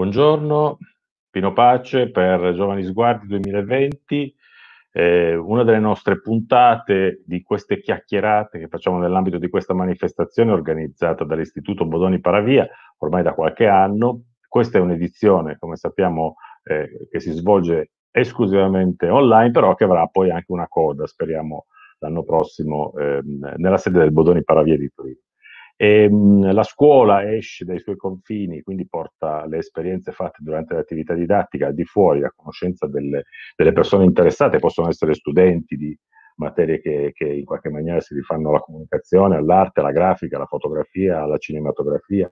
Buongiorno, Pino Pace per Giovani Sguardi 2020. Eh, una delle nostre puntate di queste chiacchierate che facciamo nell'ambito di questa manifestazione organizzata dall'Istituto Bodoni Paravia ormai da qualche anno. Questa è un'edizione, come sappiamo, eh, che si svolge esclusivamente online, però che avrà poi anche una coda, speriamo l'anno prossimo, eh, nella sede del Bodoni Paravia di Torino. E, ehm, mh, la scuola esce dai suoi confini, quindi porta le esperienze fatte durante l'attività didattica al di fuori, a conoscenza delle, delle persone interessate, possono essere studenti di materie che, che, in qualche maniera si rifanno alla comunicazione, all'arte, alla grafica, alla fotografia, alla cinematografia,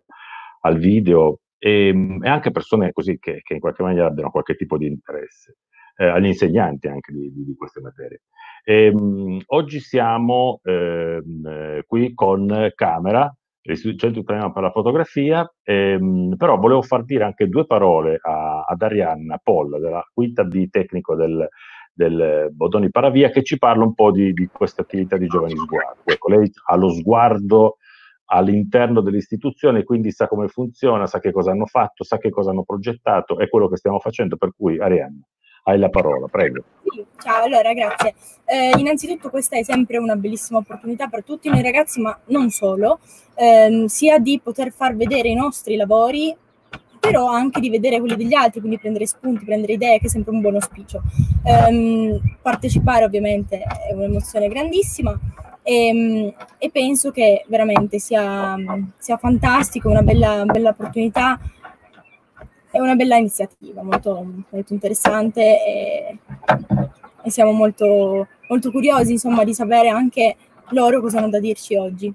al video. E, ehm, e anche persone così che, che, in qualche maniera abbiano qualche tipo di interesse, eh, agli insegnanti anche di, di, di queste materie. E, ehm, mh, oggi siamo eh, qui con Camera, l'Istituto Italiano per la Fotografia, ehm, però volevo far dire anche due parole a, ad Arianna Polla, della quinta B tecnico del, del Bodoni Paravia, che ci parla un po' di, di questa attività di Giovani Sguardi. Ecco, lei ha lo sguardo all'interno dell'istituzione, quindi sa come funziona, sa che cosa hanno fatto, sa che cosa hanno progettato, è quello che stiamo facendo, per cui Arianna. Hai la parola, prego. Ciao, allora grazie. Eh, innanzitutto questa è sempre una bellissima opportunità per tutti noi ragazzi, ma non solo, ehm, sia di poter far vedere i nostri lavori, però anche di vedere quelli degli altri, quindi prendere spunti, prendere idee, che è sempre un buon auspicio. Ehm, partecipare ovviamente è un'emozione grandissima e, ehm, e penso che veramente sia, sia fantastico, una bella, bella opportunità è una bella iniziativa, molto, molto interessante e, e siamo molto, molto curiosi insomma, di sapere anche loro cosa hanno da dirci oggi.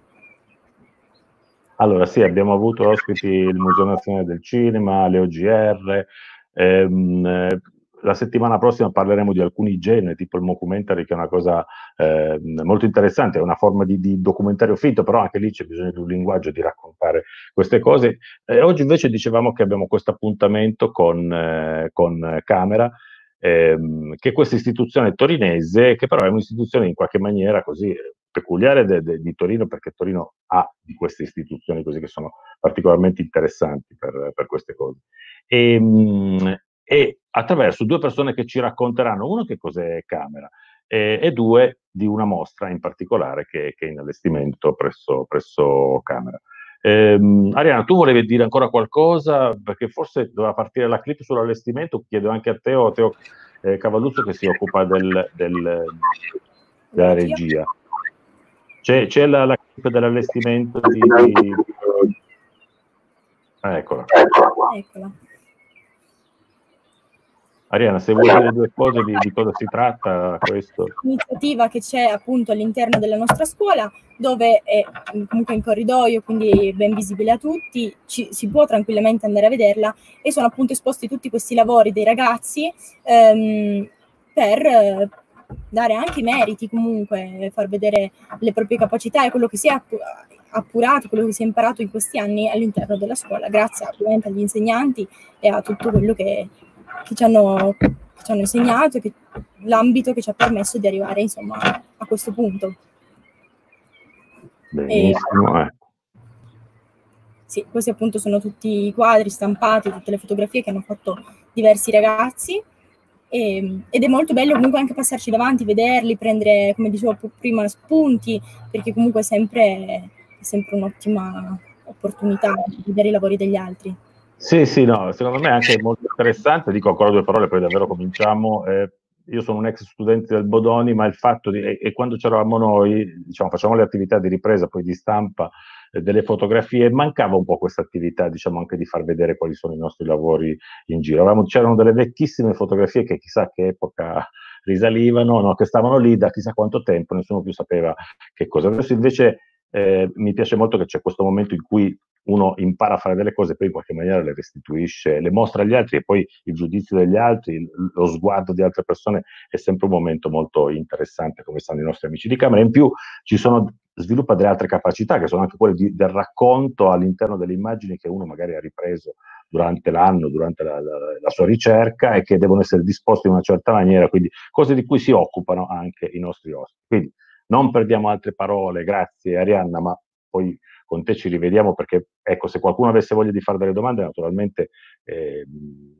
Allora sì, abbiamo avuto ospiti il Museo Nazionale del Cinema, le OGR, ehm, la settimana prossima parleremo di alcuni generi, tipo il mockumentary, che è una cosa eh, molto interessante, è una forma di, di, documentario finto, però anche lì c'è bisogno di un linguaggio di raccontare queste cose. Eh, oggi invece dicevamo che abbiamo questo appuntamento con, eh, con Camera, ehm, che è questa istituzione torinese, che però è un'istituzione in qualche maniera così peculiare de, de, di Torino, perché Torino ha di queste istituzioni così che sono particolarmente interessanti per, per queste cose. E, ehm, e attraverso due persone che ci racconteranno, uno che cos'è Camera e, e due di una mostra in particolare che, che è in allestimento presso, presso Camera. Ehm, Ariana, tu volevi dire ancora qualcosa? Perché forse doveva partire la clip sull'allestimento, chiedo anche a Teo, Teo eh, Cavalluzzo che si occupa del, del, della regia. C'è, c'è la, la, clip dell'allestimento di... Ah, eccola. Eccola. Ariana, se vuoi dire due cose di, di, cosa si tratta questo. L'iniziativa che c'è appunto all'interno della nostra scuola, dove è comunque in corridoio, quindi ben visibile a tutti, ci, si può tranquillamente andare a vederla e sono appunto esposti tutti questi lavori dei ragazzi ehm, per dare anche i meriti comunque, far vedere le proprie capacità e quello che si è appurato, quello che si è imparato in questi anni all'interno della scuola, grazie ovviamente agli insegnanti e a tutto quello che che ci hanno, che ci hanno insegnato e che, l'ambito che ci ha permesso di arrivare insomma a questo punto. Benissimo, e, eh. Sì, questi appunto sono tutti i quadri stampati, tutte le fotografie che hanno fatto diversi ragazzi e, ed è molto bello comunque anche passarci davanti, vederli, prendere, come dicevo prima, spunti, perché comunque è sempre, è sempre un'ottima opportunità di vedere i lavori degli altri. Sì, sì, no, secondo me è anche molto interessante, dico ancora due parole, poi davvero cominciamo. Eh, io sono un ex studente del Bodoni, ma il fatto di, e, e quando c'eravamo noi, diciamo, facciamo le attività di ripresa, poi di stampa eh, delle fotografie, mancava un po' questa attività, diciamo, anche di far vedere quali sono i nostri lavori in giro. Avevamo, c'erano delle vecchissime fotografie che chissà che epoca risalivano, no, che stavano lì da chissà quanto tempo, nessuno più sapeva che cosa. Adesso invece eh, mi piace molto che c'è questo momento in cui uno impara a fare delle cose, poi in qualche maniera le restituisce, le mostra agli altri e poi il giudizio degli altri, lo sguardo di altre persone è sempre un momento molto interessante, come stanno i nostri amici di Camera. In più ci sono, sviluppa delle altre capacità che sono anche quelle di, del racconto all'interno delle immagini che uno magari ha ripreso durante l'anno, durante la, la, la, sua ricerca e che devono essere disposte in una certa maniera, quindi cose di cui si occupano anche i nostri ospiti. Quindi non perdiamo altre parole, grazie Arianna, ma poi con te ci rivediamo perché, ecco, se qualcuno avesse voglia di fare delle domande, naturalmente eh,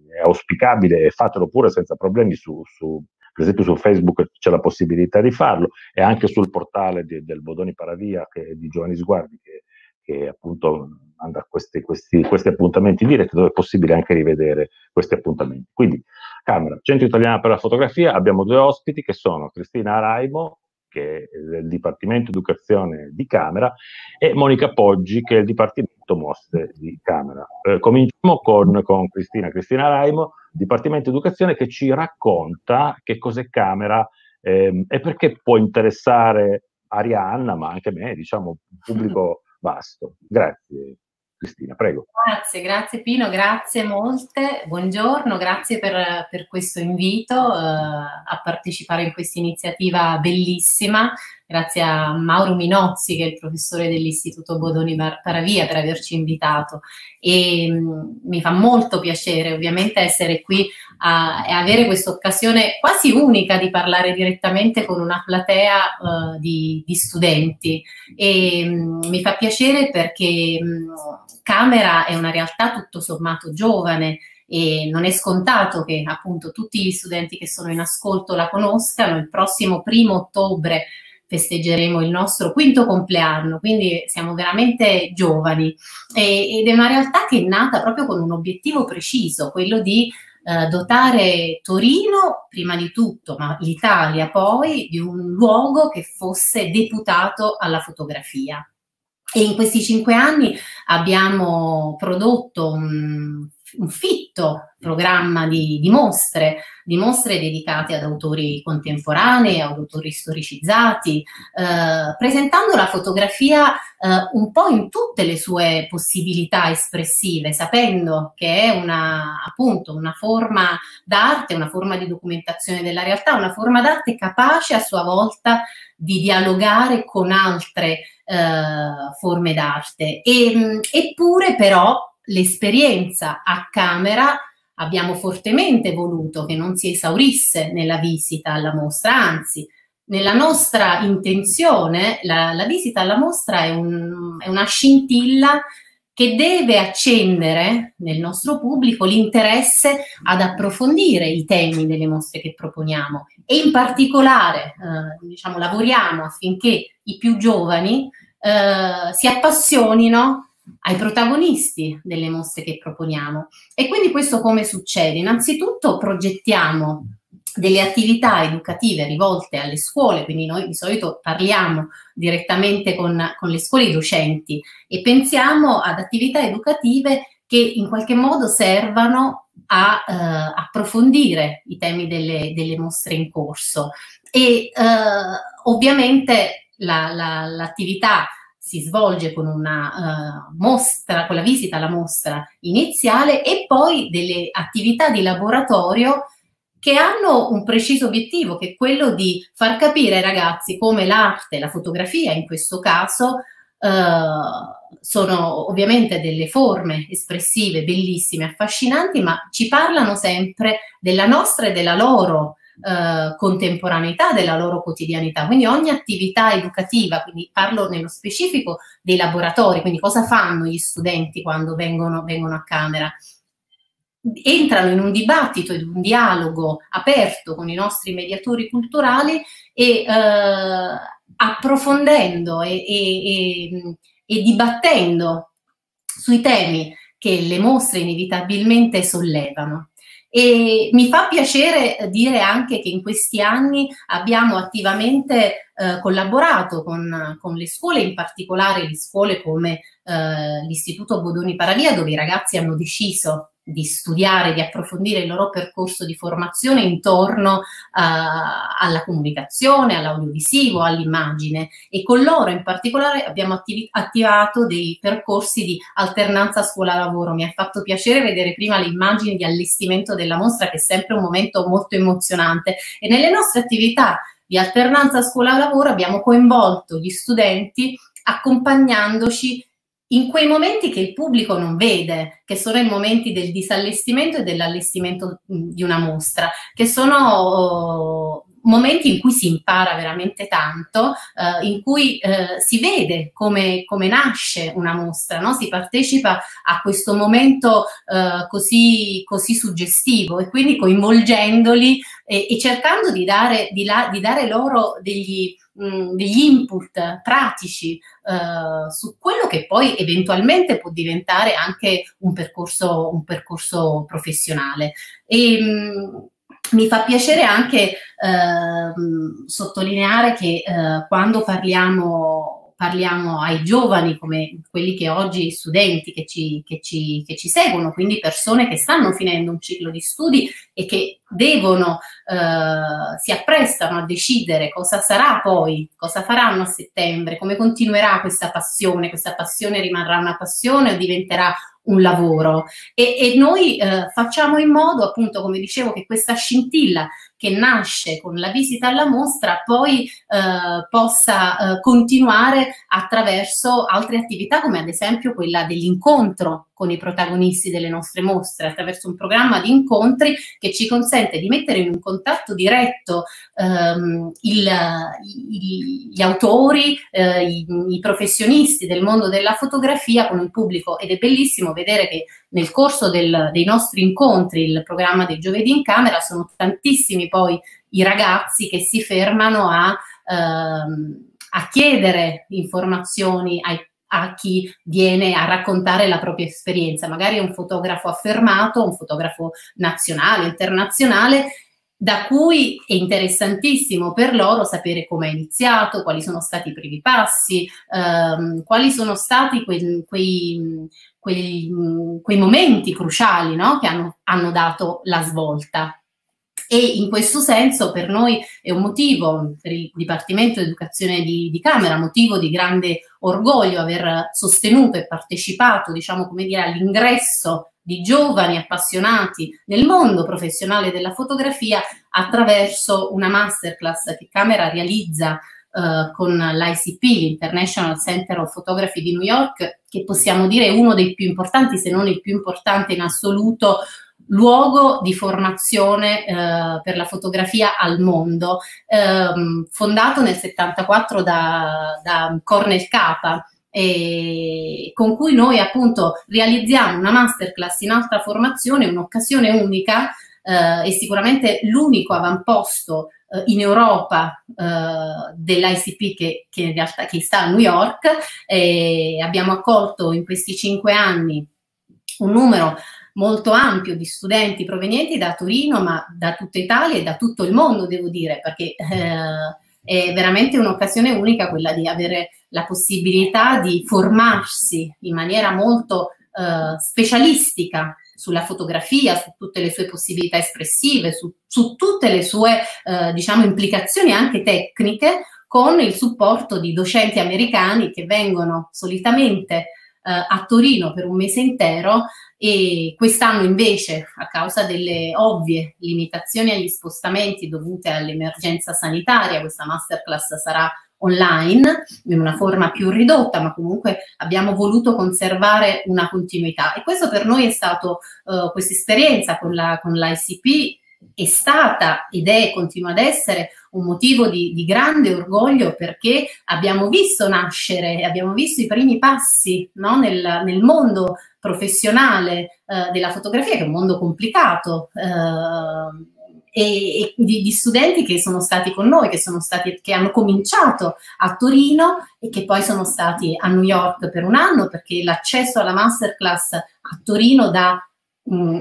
è auspicabile e fatelo pure senza problemi su, su, per esempio su Facebook c'è la possibilità di farlo e anche sul portale di, del Bodoni Paravia che, di Giovanni Sguardi che, che appunto manda questi, questi, questi appuntamenti diretti dove è possibile anche rivedere questi appuntamenti. Quindi Camera, Centro Italiano per la Fotografia, abbiamo due ospiti che sono Cristina Araimo che è del Dipartimento Educazione di Camera, e Monica Poggi, che è il Dipartimento Mostre di Camera. Eh, cominciamo con, con, Cristina, Cristina Raimo, Dipartimento Educazione, che ci racconta che cos'è Camera ehm, e perché può interessare Arianna, ma anche me, diciamo, un pubblico vasto. Grazie. Cristina, prego. Grazie, grazie Pino, grazie molte, buongiorno, grazie per, per questo invito eh, a partecipare in questa iniziativa bellissima grazie a Mauro Minozzi, che è il professore dell'Istituto Bodoni Paravia, per averci invitato. E mi fa molto piacere ovviamente essere qui a, a avere questa occasione quasi unica di parlare direttamente con una platea uh, di, di, studenti. E mh, mi fa piacere perché mh, Camera è una realtà tutto sommato giovane e non è scontato che appunto tutti gli studenti che sono in ascolto la conoscano. Il prossimo primo ottobre festeggeremo il nostro quinto compleanno, quindi siamo veramente giovani e, ed è una realtà che è nata proprio con un obiettivo preciso, quello di eh, dotare Torino prima di tutto, ma l'Italia poi, di un luogo che fosse deputato alla fotografia. E in questi cinque anni abbiamo prodotto un un fitto programma di, di, mostre, di mostre dedicate ad autori contemporanei, ad autori storicizzati, eh, presentando la fotografia eh, un po' in tutte le sue possibilità espressive, sapendo che è una, appunto, una forma d'arte, una forma di documentazione della realtà, una forma d'arte capace a sua volta di dialogare con altre eh, forme d'arte. E, eppure però l'esperienza a camera abbiamo fortemente voluto che non si esaurisse nella visita alla mostra, anzi, nella nostra intenzione la, la visita alla mostra è, un, è una scintilla che deve accendere nel nostro pubblico l'interesse ad approfondire i temi delle mostre che proponiamo e in particolare eh, diciamo, lavoriamo affinché i più giovani eh, si appassionino ai protagonisti delle mostre che proponiamo. E quindi questo come succede? Innanzitutto progettiamo delle attività educative rivolte alle scuole, quindi noi di solito parliamo direttamente con, con le scuole i docenti e pensiamo ad attività educative che in qualche modo servano a eh, approfondire i temi delle, delle, mostre in corso. E eh, ovviamente la, la, l'attività si svolge con una uh, mostra, con la visita alla mostra iniziale e poi delle attività di laboratorio che hanno un preciso obiettivo, che è quello di far capire ai ragazzi come l'arte, la fotografia in questo caso, uh, sono ovviamente delle forme espressive bellissime, affascinanti, ma ci parlano sempre della nostra e della loro eh, contemporaneità della loro quotidianità. Quindi ogni attività educativa, quindi parlo nello specifico dei laboratori, quindi cosa fanno gli studenti quando vengono, vengono a Camera? entrano in un dibattito, in un dialogo aperto con i nostri mediatori culturali e eh, approfondendo e, e, e, e, dibattendo sui temi che le mostre inevitabilmente sollevano. E mi fa piacere dire anche che in questi anni abbiamo attivamente eh, collaborato con, con, le scuole, in particolare le scuole come eh, l'Istituto Bodoni Paravia, dove i ragazzi hanno deciso di studiare, di approfondire il loro percorso di formazione intorno uh, alla comunicazione, all'audiovisivo, all'immagine e con loro in particolare abbiamo attiv- attivato dei percorsi di alternanza scuola-lavoro. Mi ha fatto piacere vedere prima le immagini di allestimento della mostra che è sempre un momento molto emozionante e nelle nostre attività di alternanza scuola-lavoro abbiamo coinvolto gli studenti accompagnandoci in quei momenti che il pubblico non vede, che sono i momenti del disallestimento e dell'allestimento di una mostra, che sono momenti in cui si impara veramente tanto, eh, in cui eh, si vede come, come, nasce una mostra, no? si partecipa a questo momento eh, così, così, suggestivo e quindi coinvolgendoli e, cercando di dare, di, la, di dare loro degli, mh, degli input pratici uh, su quello che poi eventualmente può diventare anche un percorso, un percorso professionale. E, mh, mi fa piacere anche eh, sottolineare che eh, quando parliamo parliamo ai giovani come quelli che oggi, studenti che ci, che, ci, che ci, seguono, quindi persone che stanno finendo un ciclo di studi e che devono, eh, si apprestano a decidere cosa sarà poi, cosa faranno a settembre, come continuerà questa passione, questa passione rimarrà una passione o diventerà un lavoro. E, e noi eh, facciamo in modo appunto come dicevo che questa scintilla che nasce con la visita alla mostra poi eh, possa eh, continuare attraverso altre attività come ad esempio quella dell'incontro con i protagonisti delle nostre mostre, attraverso un programma di incontri che ci consente di mettere in un contatto diretto ehm, il, i, gli autori, eh, i, i professionisti del mondo della fotografia con il pubblico. Ed è bellissimo vedere che nel corso del, dei nostri incontri, il programma dei giovedì in camera, sono tantissimi poi i ragazzi che si fermano a, ehm, a chiedere informazioni ai, a chi viene a raccontare la propria esperienza, magari un fotografo affermato, un fotografo nazionale, internazionale, da cui è interessantissimo per loro sapere come è iniziato, quali sono stati i primi passi, ehm, quali sono stati quei, quei, quei, quei momenti cruciali no? che hanno, hanno dato la svolta. E in questo senso per noi è un motivo, per il Dipartimento di Educazione di, di, Camera, motivo di grande orgoglio aver sostenuto e partecipato, diciamo come dire, all'ingresso di giovani appassionati nel mondo professionale della fotografia attraverso una masterclass che Camera realizza uh, con l'ICP, l'International Center of Photography di New York, che possiamo dire è uno dei più importanti, se non il più importante in assoluto, luogo di formazione eh, per la fotografia al mondo, ehm, fondato nel 74 da, da Cornel Capa, e con cui noi appunto realizziamo una masterclass in alta formazione, un'occasione unica eh, e sicuramente l'unico avamposto eh, in Europa eh, dell'ICP che, che, in realtà che sta a New York. Abbiamo accolto in questi cinque anni un numero molto ampio di studenti provenienti da Torino, ma da tutta Italia e da tutto il mondo, devo dire, perché eh, è veramente un'occasione unica quella di avere la possibilità di formarsi in maniera molto eh, specialistica sulla fotografia, su tutte le sue possibilità espressive, su, su tutte le sue eh, diciamo, implicazioni anche tecniche, con il supporto di docenti americani che vengono solitamente eh, a Torino per un mese intero e quest'anno invece, a causa delle ovvie limitazioni agli spostamenti dovute all'emergenza sanitaria, questa masterclass sarà online in una forma più ridotta, ma comunque abbiamo voluto conservare una continuità. E questo per noi è stato, uh, questa esperienza con, la, con l'ICP è stata ed è, continua ad essere, un motivo di, di, grande orgoglio perché abbiamo visto nascere, abbiamo visto i primi passi no, nel, nel, mondo professionale eh, della fotografia, che è un mondo complicato. Eh, e, e di, di, studenti che sono stati con noi, che, stati, che hanno cominciato a Torino e che poi sono stati a New York per un anno perché l'accesso alla masterclass a Torino da mh,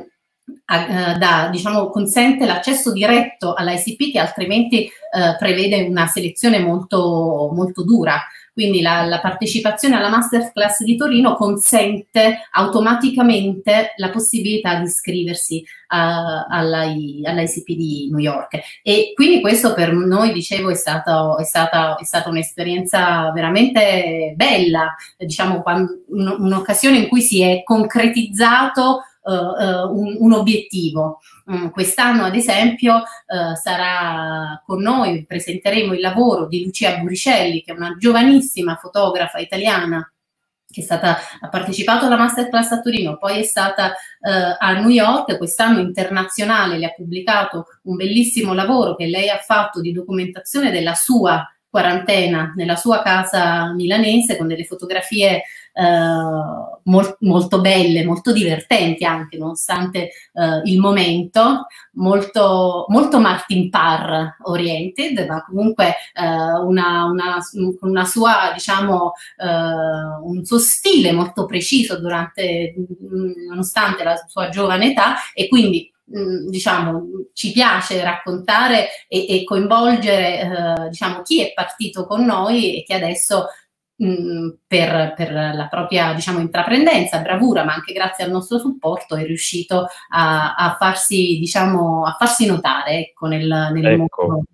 a, da, diciamo, consente l'accesso diretto all'ICP che altrimenti eh, prevede una selezione molto, molto dura. Quindi la, la, partecipazione alla masterclass di Torino consente automaticamente la possibilità di iscriversi uh, all'ICP di New York. E quindi questo per noi, dicevo, è, stato, è, stata, è stata un'esperienza veramente bella, diciamo, un'occasione in cui si è concretizzato un, un, obiettivo. Um, quest'anno, ad esempio, uh, sarà con noi, presenteremo il lavoro di Lucia Buricelli, che è una giovanissima fotografa italiana che è stata, ha partecipato alla masterclass a Torino, poi è stata eh, a New York, quest'anno internazionale le ha pubblicato un bellissimo lavoro che lei ha fatto di documentazione della sua quarantena nella sua casa milanese con delle fotografie eh, mol- molto belle, molto divertenti anche, nonostante eh, il momento, molto, molto Martin Parr oriented, ma comunque eh, una, una, una, sua, diciamo, eh, un suo stile molto preciso durante, nonostante la sua giovane età e quindi Mm, diciamo, ci piace raccontare e, e coinvolgere eh, diciamo, chi è partito con noi e che adesso mh, mm, per, per, la propria diciamo, intraprendenza, bravura, ma anche grazie al nostro supporto è riuscito a, a, farsi, diciamo, a farsi, notare ecco, nel, nel ecco. mondo.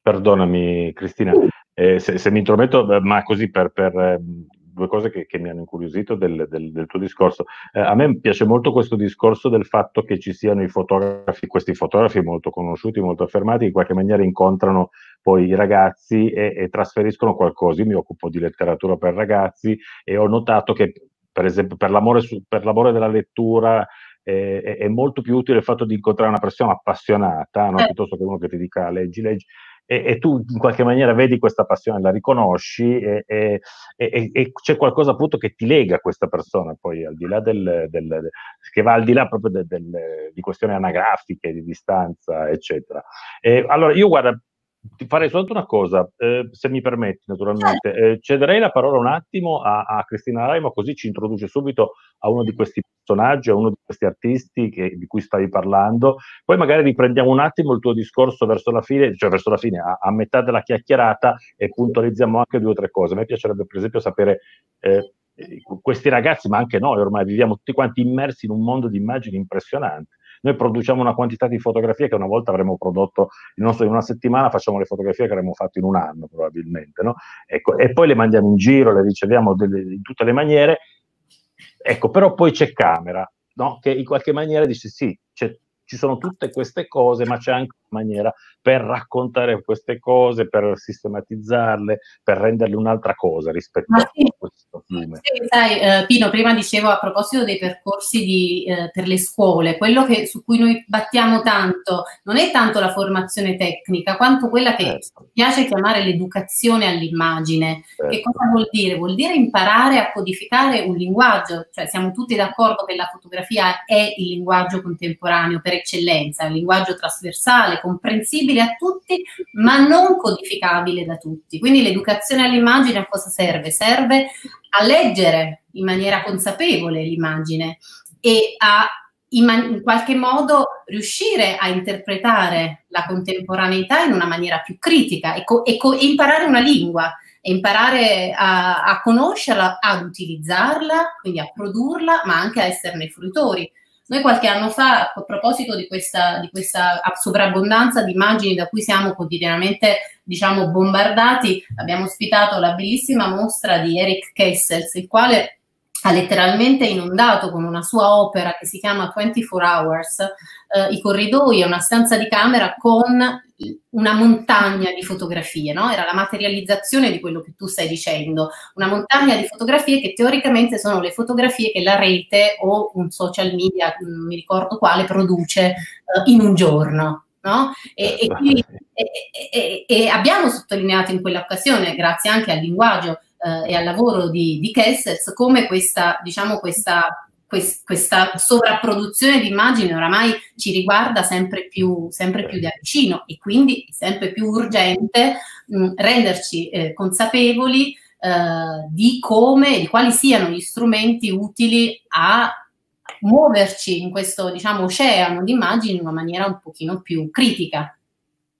Perdonami Cristina, eh, se, se, mi intrometto, ma così per, per ehm, due cose che, che mi hanno incuriosito del, del, del tuo discorso. Eh, a me piace molto questo discorso del fatto che ci siano i fotografi, questi fotografi molto conosciuti, molto affermati, in qualche maniera incontrano poi i ragazzi e, e trasferiscono qualcosa. Io mi occupo di letteratura per ragazzi e ho notato che, per esempio, per l'amore, su, per l'amore della lettura, eh, è, molto più utile il fatto di incontrare una persona appassionata, no? Eh. piuttosto che uno che ti dica leggi, leggi e, e, tu in qualche maniera vedi questa passione, la riconosci e, e, e, c'è qualcosa appunto che ti lega a questa persona, poi al di là del, del che va al di là proprio del, del, di questioni anagrafiche, di distanza, eccetera. allora io guarda, ti farei soltanto una cosa, eh, se mi permetti naturalmente, eh, cederei la parola un attimo a, a Cristina Raimo così ci introduce subito a uno di questi personaggi, a uno di questi artisti che, di cui stavi parlando, poi magari riprendiamo un attimo il tuo discorso verso la fine, cioè verso la fine, a, a metà della chiacchierata e puntualizziamo anche due o tre cose. A me piacerebbe per esempio sapere... Eh, questi ragazzi, ma anche noi ormai viviamo tutti quanti immersi in un mondo di immagini impressionante noi produciamo una quantità di fotografie che una volta avremmo prodotto nostro, in una settimana, facciamo le fotografie che avremmo fatto in un anno probabilmente, no? ecco, e poi le mandiamo in giro, le riceviamo delle, in tutte le maniere, ecco, però poi c'è camera, no? che in qualche maniera dice sì, ci sono tutte queste cose, ma c'è anche maniera per raccontare queste cose, per sistematizzarle, per renderle un'altra cosa rispetto sì. a questo fiume. Sì, sai, eh, Pino, prima dicevo a proposito dei percorsi di, eh, per le scuole, quello che, su cui noi battiamo tanto non è tanto la formazione tecnica, quanto quella che certo. piace chiamare l'educazione all'immagine. Certo. Che cosa vuol dire? Vuol dire imparare a codificare un linguaggio, cioè siamo tutti d'accordo che la fotografia è il linguaggio contemporaneo per eccellenza, un linguaggio trasversale, comprensibile a tutti, ma non codificabile da tutti. Quindi l'educazione all'immagine a cosa serve? Serve a leggere in maniera consapevole l'immagine e a in, qualche modo riuscire a interpretare la contemporaneità in una maniera più critica e, e, e imparare una lingua e imparare a, a, conoscerla, ad utilizzarla, quindi a produrla, ma anche a esserne fruitori. Noi qualche anno fa, a proposito di questa, di questa sovrabbondanza di immagini da cui siamo quotidianamente diciamo, bombardati, abbiamo ospitato la bellissima mostra di Eric Kessels, il quale ha letteralmente inondato con una sua opera che si chiama 24 Hours eh, i corridoi e una stanza di camera con una montagna di fotografie, no? Era la materializzazione di quello che tu stai dicendo, una montagna di fotografie che teoricamente sono le fotografie che la rete o un social media, non mi ricordo quale, produce eh, in un giorno. No? E, e, quindi, e, e, abbiamo sottolineato in quell'occasione, grazie anche al linguaggio eh, e al lavoro di, di Kessels, come questa, diciamo, questa questa sovrapproduzione di immagini oramai ci riguarda sempre più, sempre più da vicino e quindi sempre più urgente mh, renderci eh, consapevoli eh, di come, di quali siano gli strumenti utili a muoverci in questo diciamo oceano di immagini in una maniera un pochino più critica.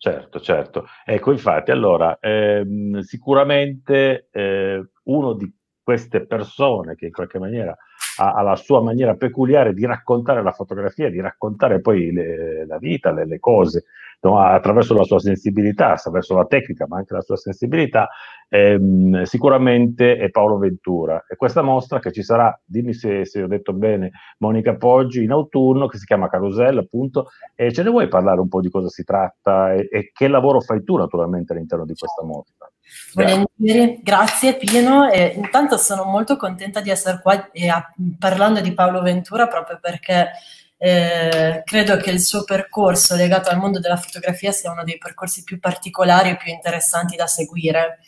Certo, certo. Ecco, infatti, allora, ehm, sicuramente eh, uno di queste persone che in qualche maniera ha, ha, la sua maniera peculiare di raccontare la fotografia, di raccontare poi le, la vita, le, le cose, no? attraverso la sua sensibilità, attraverso la tecnica, ma anche la sua sensibilità, ehm, sicuramente è Paolo Ventura. E questa mostra che ci sarà, dimmi se, se, ho detto bene, Monica Poggi, in autunno, che si chiama Carousel, appunto, e ce ne vuoi parlare un po' di cosa si tratta e, e che lavoro fai tu naturalmente all'interno di questa mostra? Volentieri, grazie Pino. E intanto sono molto contenta di essere qua e a, parlando di Paolo Ventura proprio perché eh, credo che il suo percorso legato al mondo della fotografia sia uno dei percorsi più particolari e più interessanti da seguire.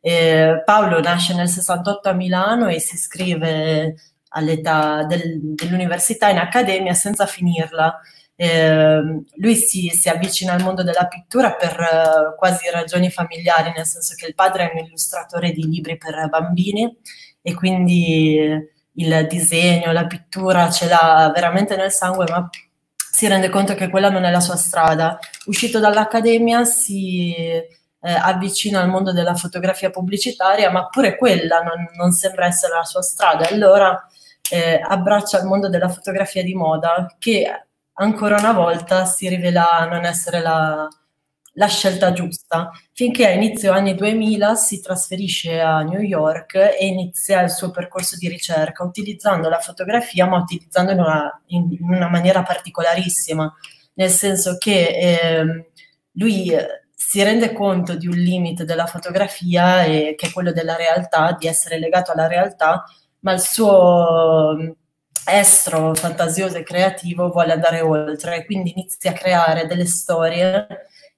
Eh, Paolo nasce nel 68 a Milano e si iscrive all'età del, dell'università in accademia senza finirla. Eh, lui si, si, avvicina al mondo della pittura per uh, quasi ragioni familiari, nel senso che il padre è un illustratore di libri per bambini e quindi il disegno, la pittura ce l'ha veramente nel sangue, ma si rende conto che quella non è la sua strada. Uscito dall'accademia si eh, avvicina al mondo della fotografia pubblicitaria, ma pure quella non, non sembra essere la sua strada. Allora eh, abbraccia il mondo della fotografia di moda, che ancora una volta si rivela non essere la, la scelta giusta, finché a inizio anni 2000 si trasferisce a New York e inizia il suo percorso di ricerca utilizzando la fotografia, ma utilizzandola in una, in una maniera particolarissima, nel senso che eh, lui si rende conto di un limite della fotografia, e, che è quello della realtà, di essere legato alla realtà, ma il suo estro fantasioso e creativo vuole andare oltre, quindi inizia a creare delle storie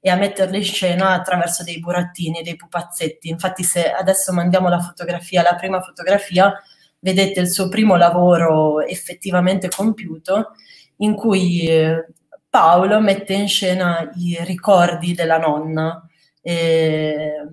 e a metterle in scena attraverso dei burattini, dei pupazzetti. Infatti se adesso mandiamo la fotografia, la prima fotografia, vedete il suo primo lavoro effettivamente compiuto, in cui eh, Paolo mette in scena i ricordi della nonna. E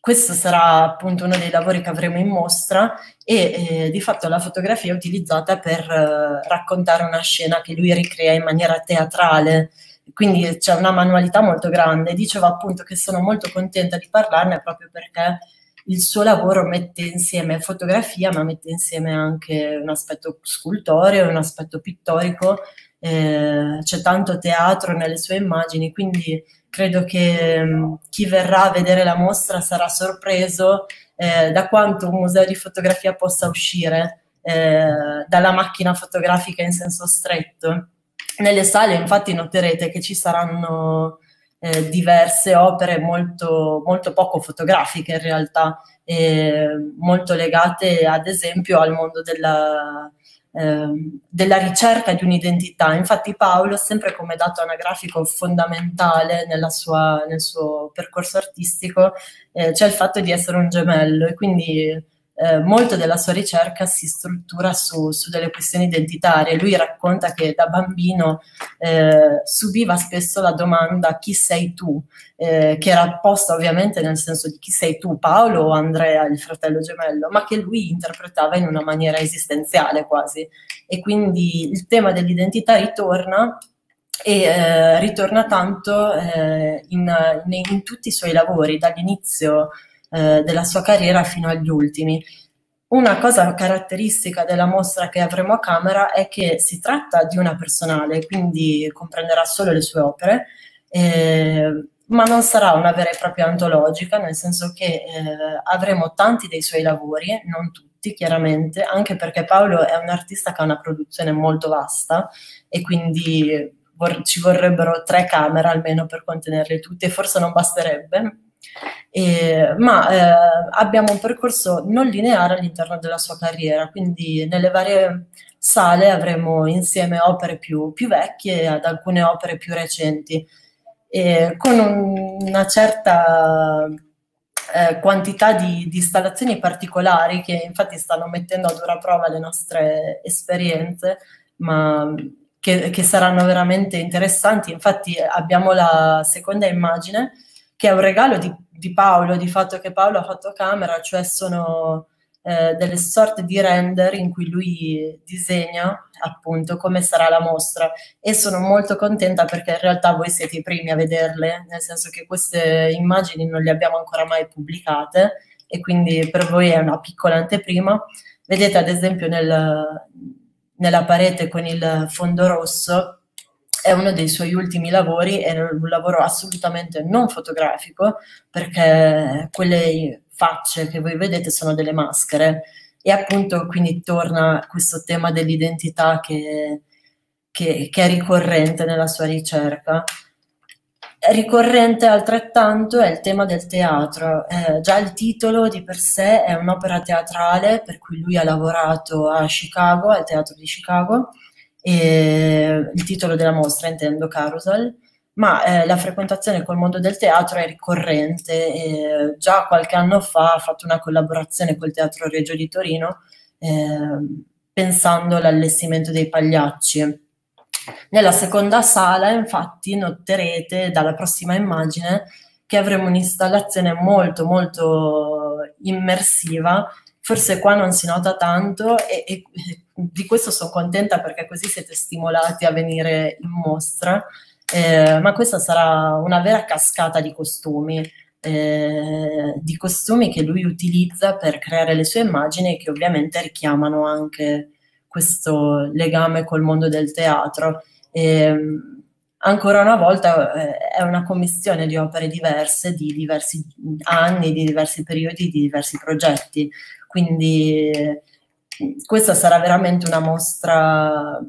questo sarà appunto uno dei lavori che avremo in mostra e eh, di fatto la fotografia è utilizzata per eh, raccontare una scena che lui ricrea in maniera teatrale quindi c'è una manualità molto grande. Dicevo appunto che sono molto contenta di parlarne proprio perché il suo lavoro mette insieme fotografia, ma mette insieme anche un aspetto scultoreo, un aspetto pittorico, eh, c'è tanto teatro nelle sue immagini, quindi credo che mh, mm, chi verrà a vedere la mostra sarà sorpreso eh, da quanto un museo di fotografia possa uscire eh, dalla macchina fotografica in senso stretto. Nelle sale infatti noterete che ci saranno eh, diverse opere molto, molto, poco fotografiche in realtà, eh, molto legate ad esempio al mondo della, eh, della ricerca di un'identità. Infatti Paolo, sempre come dato anagrafico fondamentale sua, nel suo percorso artistico, eh, c'è il fatto di essere un gemello e quindi eh, molto della sua ricerca si struttura su, su, delle questioni identitarie. Lui racconta che da bambino eh, subiva spesso la domanda chi sei tu, eh, che era posta ovviamente nel senso di chi sei tu, Paolo o Andrea, il fratello gemello, ma che lui interpretava in una maniera esistenziale quasi. E quindi il tema dell'identità ritorna e eh, ritorna tanto eh, in, in, in tutti i suoi lavori, dall'inizio eh, della sua carriera fino agli ultimi. Una cosa caratteristica della mostra che avremo a camera è che si tratta di una personale, quindi comprenderà solo le sue opere, eh, ma non sarà una vera e propria antologica, nel senso che eh, avremo tanti dei suoi lavori, non tutti chiaramente, anche perché Paolo è un artista che ha una produzione molto vasta e quindi vor- ci vorrebbero tre camere almeno per contenerle tutte, forse non basterebbe, eh, ma eh, abbiamo un percorso non lineare all'interno della sua carriera, quindi nelle varie sale avremo insieme opere più, più vecchie ad alcune opere più recenti, eh, con un, una certa eh, quantità di, di, installazioni particolari che infatti stanno mettendo a dura prova le nostre esperienze, ma che, che saranno veramente interessanti. Infatti abbiamo la seconda immagine che è un regalo di, di, Paolo, di fatto che Paolo ha fatto camera, cioè sono eh, delle sorte di render in cui lui disegna appunto come sarà la mostra e sono molto contenta perché in realtà voi siete i primi a vederle, nel senso che queste immagini non le abbiamo ancora mai pubblicate e quindi per voi è una piccola anteprima. Vedete ad esempio nel, nella parete con il fondo rosso è uno dei suoi ultimi lavori, è un lavoro assolutamente non fotografico, perché quelle facce che voi vedete sono delle maschere e appunto quindi torna questo tema dell'identità che, che, che è ricorrente nella sua ricerca. Ricorrente altrettanto è il tema del teatro. Eh, già il titolo di per sé è un'opera teatrale per cui lui ha lavorato a Chicago, al teatro di Chicago, e il titolo della mostra intendo Carousel, ma eh, la frequentazione col mondo del teatro è ricorrente. E già qualche anno fa ha fatto una collaborazione col Teatro Reggio di Torino eh, pensando all'allestimento dei pagliacci nella seconda sala, infatti, noterete dalla prossima immagine che avremo un'installazione molto molto immersiva. Forse qua non si nota tanto e, e di questo sono contenta perché così siete stimolati a venire in mostra. Eh, ma questa sarà una vera cascata di costumi, eh, di costumi che lui utilizza per creare le sue immagini che ovviamente richiamano anche questo legame col mondo del teatro. E, ehm, ancora una volta eh, è una commissione di opere diverse, di diversi anni, di diversi periodi, di diversi progetti. Quindi questa sarà veramente una mostra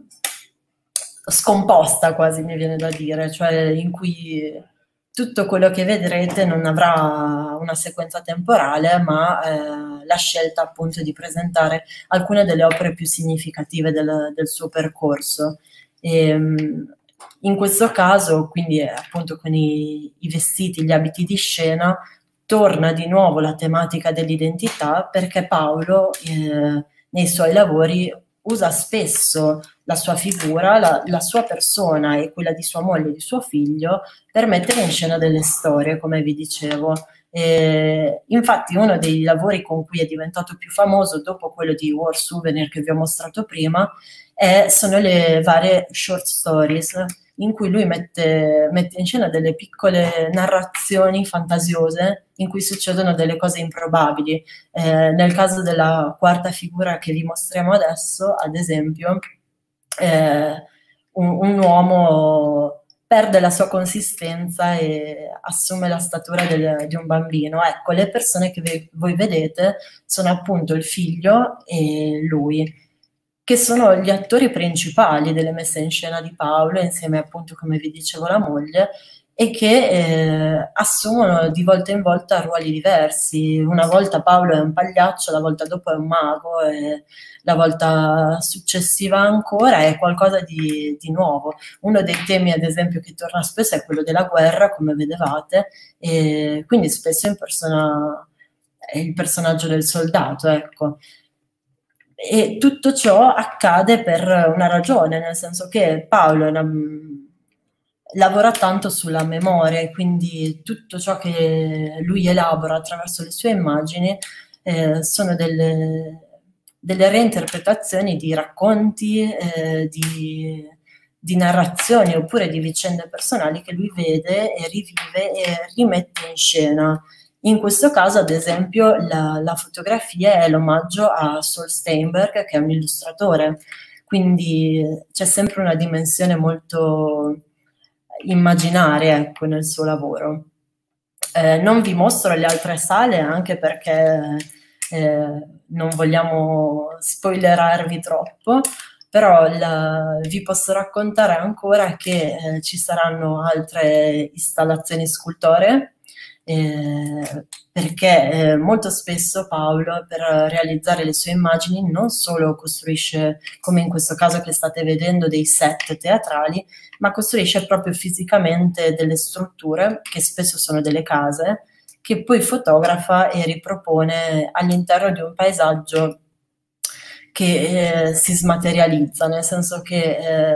scomposta quasi mi viene da dire, cioè in cui tutto quello che vedrete non avrà una sequenza temporale, ma eh, la scelta appunto di presentare alcune delle opere più significative del, del suo percorso. E, ehm, in questo caso, quindi appunto con i, i vestiti, gli abiti di scena, torna di nuovo la tematica dell'identità perché Paolo eh, nei suoi lavori usa spesso la sua figura, la, la, sua persona e quella di sua moglie e di suo figlio per mettere in scena delle storie, come vi dicevo. E, infatti uno dei lavori con cui è diventato più famoso dopo quello di War Souvenir che vi ho mostrato prima è, sono le varie short stories in cui lui mette, mette, in scena delle piccole narrazioni fantasiose in cui succedono delle cose improbabili. Eh, nel caso della quarta figura che vi mostriamo adesso, ad esempio, eh, un, un, uomo perde la sua consistenza e assume la statura del, di un bambino. Ecco, le persone che voi vedete sono appunto il figlio e lui che sono gli attori principali delle messe in scena di Paolo, insieme appunto, come vi dicevo, la moglie, e che eh, assumono di volta in volta ruoli diversi. Una volta Paolo è un pagliaccio, la volta dopo è un mago, e la volta successiva ancora è qualcosa di, di nuovo. Uno dei temi, ad esempio, che torna spesso è quello della guerra, come vedevate, e quindi spesso impersona il personaggio del soldato, ecco. E tutto ciò accade per una ragione, nel senso che Paolo una, lavora tanto sulla memoria e quindi tutto ciò che lui elabora attraverso le sue immagini eh, sono delle, delle, reinterpretazioni di racconti, eh, di, di narrazioni oppure di vicende personali che lui vede e rivive e rimette in scena. In questo caso, ad esempio, la, la fotografia è l'omaggio a Saul Steinberg, che è un illustratore, quindi c'è sempre una dimensione molto immaginaria ecco, nel suo lavoro. Eh, non vi mostro le altre sale anche perché eh, non vogliamo spoilerarvi troppo, però la, vi posso raccontare ancora che eh, ci saranno altre installazioni scultoree eh, perché eh, molto spesso Paolo per realizzare le sue immagini non solo costruisce, come in questo caso che state vedendo, dei set teatrali, ma costruisce proprio fisicamente delle strutture, che spesso sono delle case, che poi fotografa e ripropone all'interno di un paesaggio che eh, si smaterializza, nel senso che eh,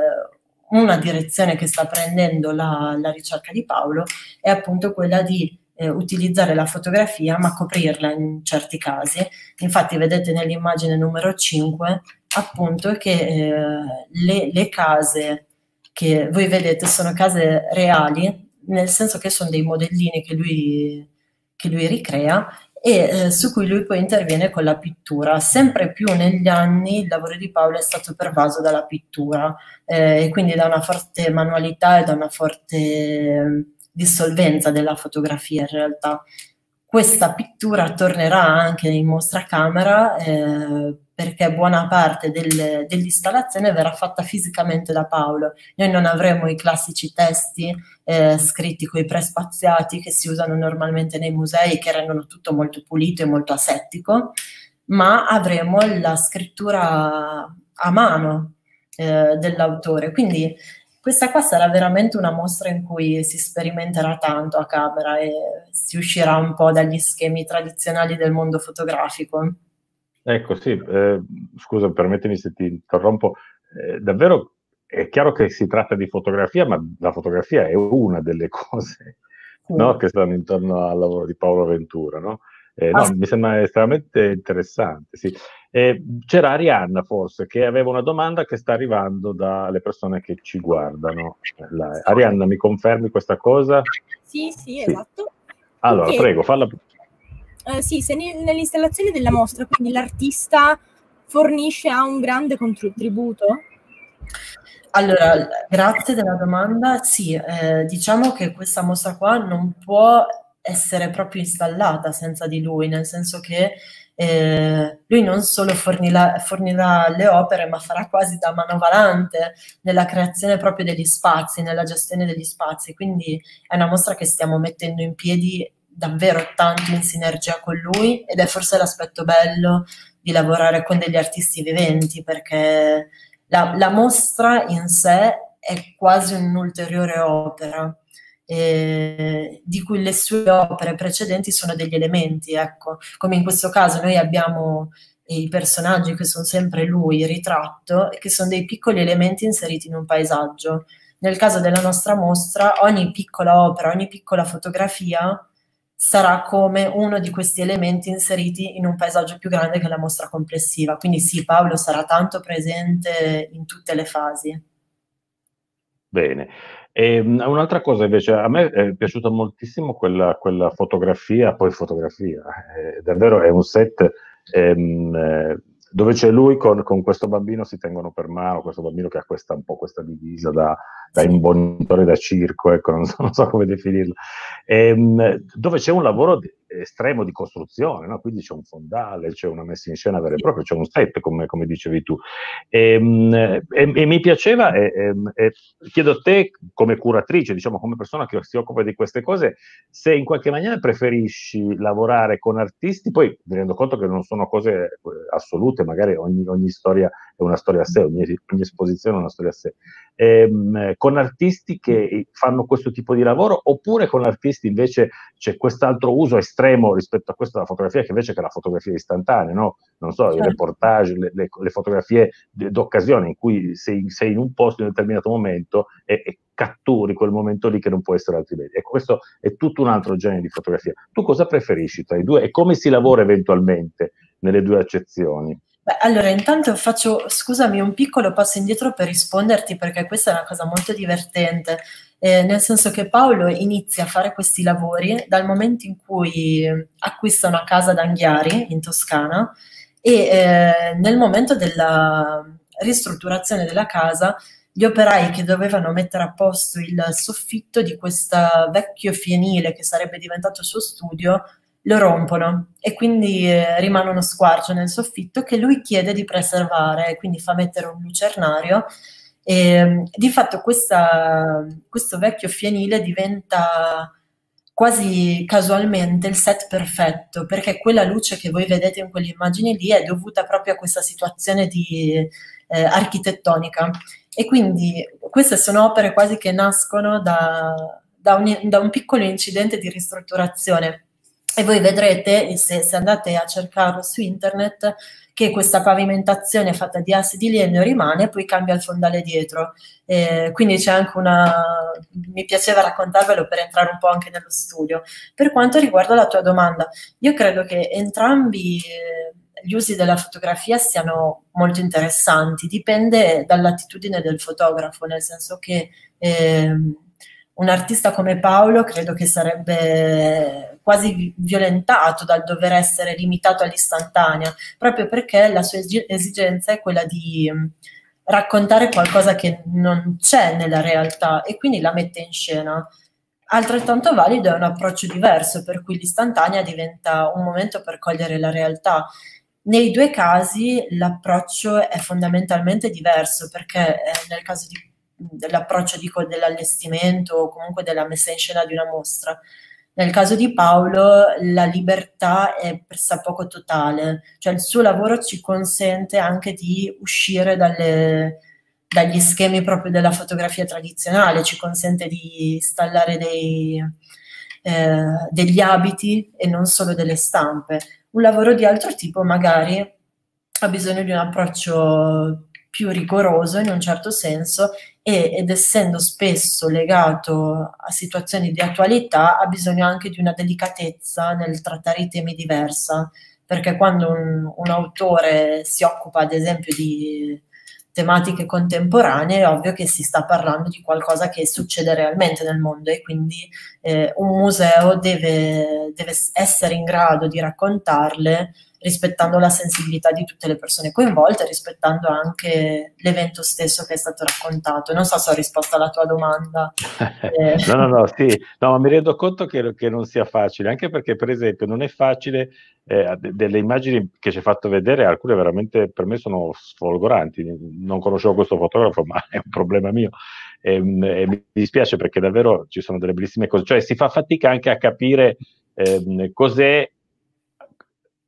una direzione che sta prendendo la, la ricerca di Paolo è appunto quella di eh, utilizzare la fotografia ma coprirla in certi casi. Infatti vedete nell'immagine numero 5 appunto che eh, le, le case che voi vedete sono case reali, nel senso che sono dei modellini che lui, che lui ricrea e eh, su cui lui poi interviene con la pittura. Sempre più negli anni il lavoro di Paolo è stato pervaso dalla pittura eh, e quindi da una forte manualità e da una forte dissolvenza della fotografia in realtà. Questa pittura tornerà anche in mostra camera eh, perché buona parte del, dell'installazione verrà fatta fisicamente da Paolo. Noi non avremo i classici testi eh, scritti con i prespaziati che si usano normalmente nei musei, che rendono tutto molto pulito e molto asettico, ma avremo la scrittura a mano eh, dell'autore. Quindi questa qua sarà veramente una mostra in cui si sperimenterà tanto a camera e si uscirà un po' dagli schemi tradizionali del mondo fotografico. Ecco, sì, eh, scusa, permettimi se ti interrompo. Eh, davvero è chiaro che si tratta di fotografia, ma la fotografia è una delle cose sì. no, che stanno intorno al lavoro di Paolo Ventura, no? Eh, no, mi sembra estremamente interessante. Sì. Eh, c'era Arianna forse che aveva una domanda che sta arrivando dalle persone che ci guardano. La, Arianna, mi confermi questa cosa? Sì, sì, esatto. Allora, Perché... prego, falla eh, sì, se ne, nell'installazione della mostra, quindi l'artista fornisce a un grande contributo? Allora, grazie della domanda. Sì, eh, diciamo che questa mostra qua non può essere proprio installata senza di lui, nel senso che eh, lui non solo fornirà, fornirà, le opere, ma farà quasi da manovalante nella creazione proprio degli spazi, nella gestione degli spazi. Quindi è una mostra che stiamo mettendo in piedi davvero tanto in sinergia con lui ed è forse l'aspetto bello di lavorare con degli artisti viventi perché la, la mostra in sé è quasi un'ulteriore opera eh, di cui le sue opere precedenti sono degli elementi, ecco, come in questo caso noi abbiamo i personaggi che sono sempre lui, ritratto, e che sono dei piccoli elementi inseriti in un paesaggio. Nel caso della nostra mostra, ogni piccola opera, ogni piccola fotografia sarà come uno di questi elementi inseriti in un paesaggio più grande che la mostra complessiva. Quindi sì, Paolo sarà tanto presente in tutte le fasi. Bene. E, ehm, un'altra cosa invece, a me è piaciuta moltissimo quella, quella fotografia, poi fotografia, eh, davvero è un set ehm, eh, dove c'è lui con, con, questo bambino si tengono per mano, questo bambino che ha questa, un po' questa divisa da, da imbonitore da circo, ecco, non so, non so come definirlo, ehm, dove c'è un lavoro di, estremo di costruzione, no? quindi c'è un fondale, c'è una messa in scena vera e propria, c'è un set, come, come dicevi tu. E, ehm, e, e mi piaceva, e, e, chiedo a te come curatrice, diciamo come persona che si occupa di queste cose, se in qualche maniera preferisci lavorare con artisti, poi mi rendo conto che non sono cose eh, assolute, magari ogni, ogni storia è una storia a sé, ogni, ogni esposizione è una storia a sé, ehm, con artisti che fanno questo tipo di lavoro oppure con artisti invece c'è quest'altro uso estremo rispetto a questa della fotografia che invece è la fotografia istantanea, no? Non so, certo. i reportage, le, le, le fotografie d'occasione in cui sei, sei, in un posto in un determinato momento e, e catturi quel momento lì che non può essere altrimenti. Ecco, questo è tutto un altro genere di fotografia. Tu cosa preferisci tra i due e come si lavora eventualmente nelle due accezioni? Allora, intanto faccio, scusami, un piccolo passo indietro per risponderti perché questa è una cosa molto divertente, eh, nel senso che Paolo inizia a fare questi lavori dal momento in cui acquista una casa ad Anghiari, in Toscana, e eh, nel momento della ristrutturazione della casa gli operai che dovevano mettere a posto il soffitto di questo vecchio fienile che sarebbe diventato il suo studio lo rompono e quindi eh, rimane uno squarcio nel soffitto che lui chiede di preservare, quindi fa mettere un lucernario. E, di fatto questa, questo vecchio fienile diventa quasi casualmente il set perfetto, perché quella luce che voi vedete in quelle immagini lì è dovuta proprio a questa situazione di, eh, architettonica. E quindi queste sono opere quasi che nascono da, da, un, da un piccolo incidente di ristrutturazione e voi vedrete, se, se, andate a cercarlo su internet, che questa pavimentazione fatta di assi di legno rimane e poi cambia il fondale dietro. Eh, quindi c'è anche una... mi piaceva raccontarvelo per entrare un po' anche nello studio. Per quanto riguarda la tua domanda, io credo che entrambi... Eh, gli usi della fotografia siano molto interessanti, dipende dall'attitudine del fotografo, nel senso che eh, un artista come Paolo credo che sarebbe quasi violentato dal dover essere limitato all'istantanea, proprio perché la sua esigenza è quella di mm, raccontare qualcosa che non c'è nella realtà e quindi la mette in scena. Altrettanto valido è un approccio diverso, per cui l'istantanea diventa un momento per cogliere la realtà. Nei due casi l'approccio è fondamentalmente diverso perché eh, nel caso di, dell'approccio dico, dell'allestimento o comunque della messa in scena di una mostra, nel caso di Paolo la libertà è pressappoco totale, cioè il suo lavoro ci consente anche di uscire dalle, dagli schemi proprio della fotografia tradizionale, ci consente di installare dei, eh, degli abiti e non solo delle stampe. Un lavoro di altro tipo magari ha bisogno di un approccio più rigoroso in un certo senso e, ed essendo spesso legato a situazioni di attualità ha bisogno anche di una delicatezza nel trattare i temi diversa perché quando un, un autore si occupa ad esempio di tematiche contemporanee, è ovvio che si sta parlando di qualcosa che succede realmente nel mondo e quindi eh, un museo deve, deve essere in grado di raccontarle rispettando la sensibilità di tutte le persone coinvolte, rispettando anche l'evento stesso che è stato raccontato. Non so se ho risposto alla tua domanda. Eh. no, no, no, sì, no, ma mi rendo conto che, che, non sia facile, anche perché per esempio non è facile, eh, delle immagini che ci hai fatto vedere, alcune veramente per me sono sfolgoranti, non conoscevo questo fotografo, ma è un problema mio. E, e mi dispiace perché davvero ci sono delle bellissime cose, cioè si fa fatica anche a capire eh, cos'è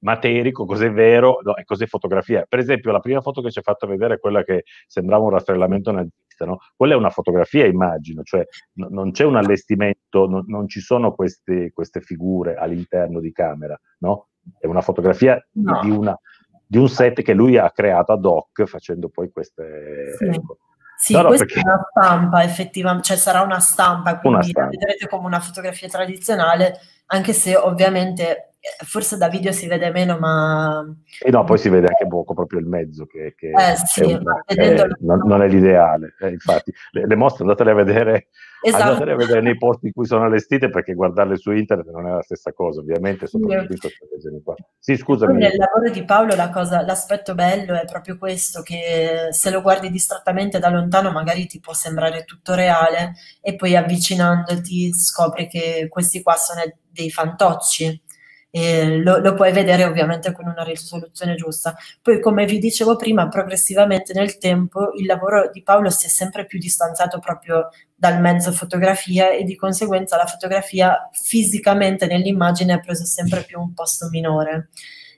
materico, cos'è vero no, e cos'è fotografia. Per esempio, la prima foto che ci ha fatto vedere è quella che sembrava un rastrellamento nazista, no? Quella è una fotografia, immagino, cioè no, non c'è un allestimento, no, non ci sono queste, queste, figure all'interno di camera, no? È una fotografia di, una, di, un set che lui ha creato ad hoc facendo poi queste... Sì. Ecco. Sì, no, questa perché... è una stampa, effettivamente, cioè sarà una stampa, quindi una stampa. la vedrete come una fotografia tradizionale, anche se ovviamente forse da video si vede meno, ma... E no, poi si vede anche poco proprio il mezzo, che, che eh, sì, è un, è, non, non, è l'ideale. Eh, infatti, le, le, mostre andatele a vedere esatto. andatele a vedere nei posti in cui sono allestite, perché guardarle su internet non è la stessa cosa, ovviamente, soprattutto in queste occasioni qua. Sì, scusami. Nel lavoro di Paolo la cosa, l'aspetto bello è proprio questo, che se lo guardi distrattamente da lontano magari ti può sembrare tutto reale e poi avvicinandoti scopri che questi qua sono dei fantocci lo, lo, puoi vedere ovviamente con una risoluzione giusta. Poi, come vi dicevo prima, progressivamente nel tempo il lavoro di Paolo si è sempre più distanziato proprio dal mezzo fotografia e di conseguenza la fotografia fisicamente nell'immagine ha preso sempre più un posto minore.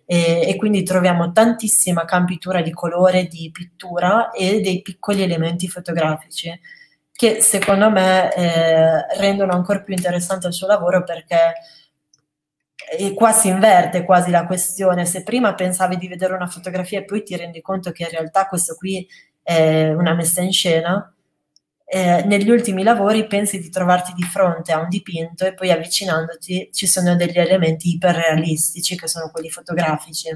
E, e, quindi troviamo tantissima campitura di colore, di pittura e dei piccoli elementi fotografici che secondo me eh, rendono ancora più interessante il suo lavoro perché e qua si inverte quasi la questione. Se prima pensavi di vedere una fotografia e poi ti rendi conto che in realtà questo qui è una messa in scena, eh, negli ultimi lavori pensi di trovarti di fronte a un dipinto e poi avvicinandoti ci sono degli elementi iperrealistici che sono quelli fotografici.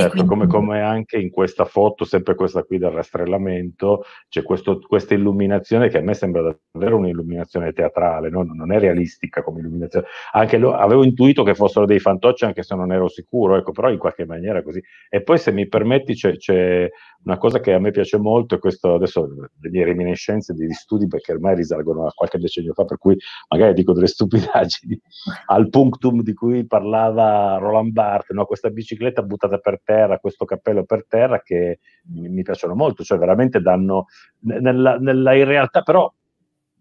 Certo, quindi... come, come, anche in questa foto, sempre questa qui del rastrellamento, c'è questo, questa illuminazione che a me sembra davvero un'illuminazione teatrale, no? non è realistica come illuminazione. Anche lo, avevo intuito che fossero dei fantocci, anche se non ero sicuro, ecco, però in qualche maniera così. E poi, se mi permetti, c'è, c'è una cosa che a me piace molto è questo, adesso le mie reminiscenze di studi, perché ormai risalgono a qualche decennio fa, per cui magari dico delle stupidaggini, al punctum di cui parlava Roland Barthes, no? questa bicicletta buttata per terra, questo cappello per terra, che mi, mi piacciono molto, cioè veramente danno, nella, nella in realtà però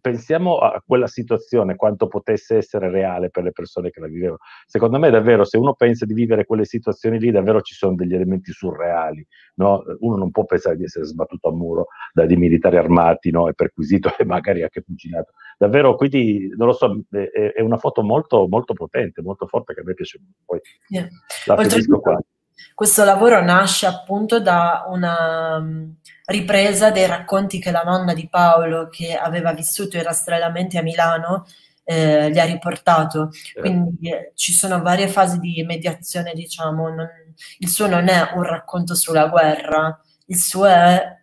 pensiamo a quella situazione, quanto potesse essere reale per le persone che la vivevano. Secondo me, davvero, se uno pensa di vivere quelle situazioni lì, davvero ci sono degli elementi surreali. No? Uno non può pensare di essere sbattuto a muro da dei militari armati no? e perquisito e magari anche fucilato. Davvero, quindi, non lo so, è, è, una foto molto, molto potente, molto forte che a me piace molto. Poi yeah. la finisco qua. Questo lavoro nasce appunto da una mm, ripresa dei racconti che la nonna di Paolo, che aveva vissuto i rastrellamenti a Milano, eh, gli ha riportato. Quindi eh, ci sono varie fasi di mediazione, diciamo. Non, il suo non è un racconto sulla guerra, il suo è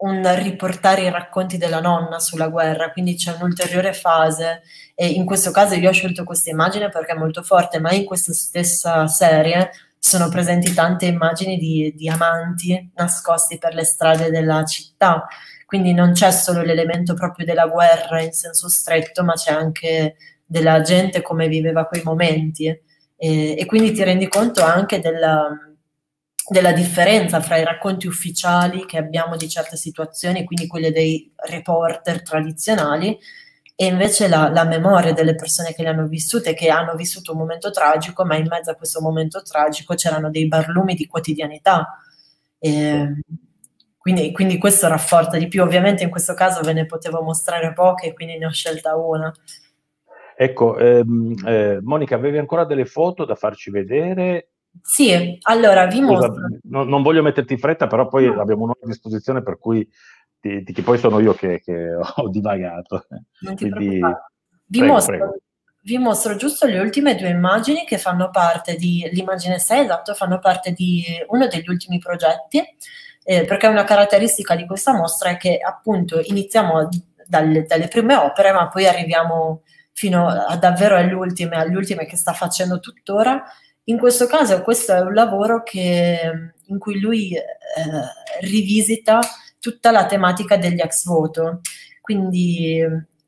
un riportare i racconti della nonna sulla guerra, quindi c'è un'ulteriore fase e in questo caso io ho scelto questa immagine perché è molto forte, ma in questa stessa serie sono presenti tante immagini di, di amanti nascosti per le strade della città, quindi non c'è solo l'elemento proprio della guerra in senso stretto, ma c'è anche della gente come viveva quei momenti. E, e quindi ti rendi conto anche della, della differenza fra i racconti ufficiali che abbiamo di certe situazioni, quindi quelle dei reporter tradizionali, e invece la, la, memoria delle persone che le hanno vissute, che hanno vissuto un momento tragico, ma in mezzo a questo momento tragico c'erano dei barlumi di quotidianità. E, quindi, quindi, questo rafforza di più. Ovviamente in questo caso ve ne potevo mostrare poche, quindi ne ho scelta una. Ecco, ehm, eh, Monica, avevi ancora delle foto da farci vedere? Sì, allora vi Scusa, mostro. Non, non, voglio metterti in fretta, però poi no. abbiamo un'ora a disposizione per cui ti, ti, che poi sono io che, che ho divagato. Non ti Quindi, vi, prego, mostro, prego. vi mostro giusto le ultime due immagini che fanno parte di, l'immagine 6 esatto, fanno parte di uno degli ultimi progetti, eh, perché una caratteristica di questa mostra è che appunto iniziamo dalle, dalle prime opere, ma poi arriviamo fino a davvero alle ultime, alle ultime che sta facendo tuttora, in questo caso questo è un lavoro che, in cui lui eh, rivisita tutta la tematica degli ex voto. Quindi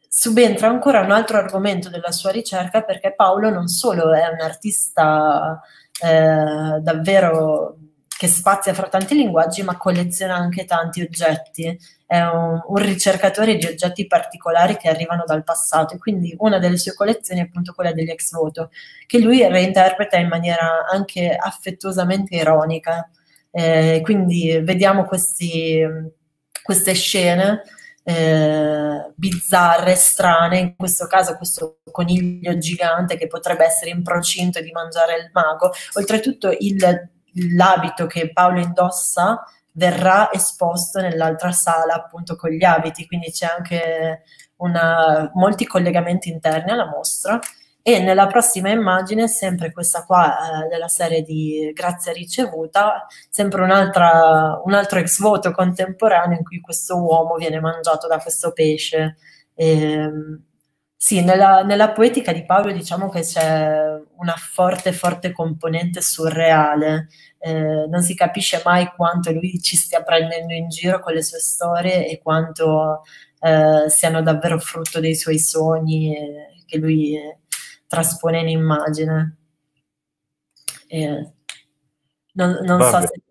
subentra ancora un altro argomento della sua ricerca perché Paolo non solo è un artista eh, davvero che spazia fra tanti linguaggi, ma colleziona anche tanti oggetti. È un, un, ricercatore di oggetti particolari che arrivano dal passato e quindi una delle sue collezioni è appunto quella degli ex voto, che lui reinterpreta in maniera anche affettuosamente ironica. Eh, quindi vediamo questi, queste scene eh, bizzarre, strane, in questo caso questo coniglio gigante che potrebbe essere in procinto di mangiare il mago. Oltretutto il l'abito che Paolo indossa verrà esposto nell'altra sala appunto con gli abiti, quindi c'è anche una, molti collegamenti interni alla mostra e nella prossima immagine, sempre questa qua eh, della serie di Grazia ricevuta, sempre un altro ex voto contemporaneo in cui questo uomo viene mangiato da questo pesce. E, ehm, sì, nella, nella, poetica di Paolo diciamo che c'è una forte, forte componente surreale. Eh, non si capisce mai quanto lui ci stia prendendo in giro con le sue storie e quanto eh, siano davvero frutto dei suoi sogni eh, che lui traspone in immagine. non, non so se...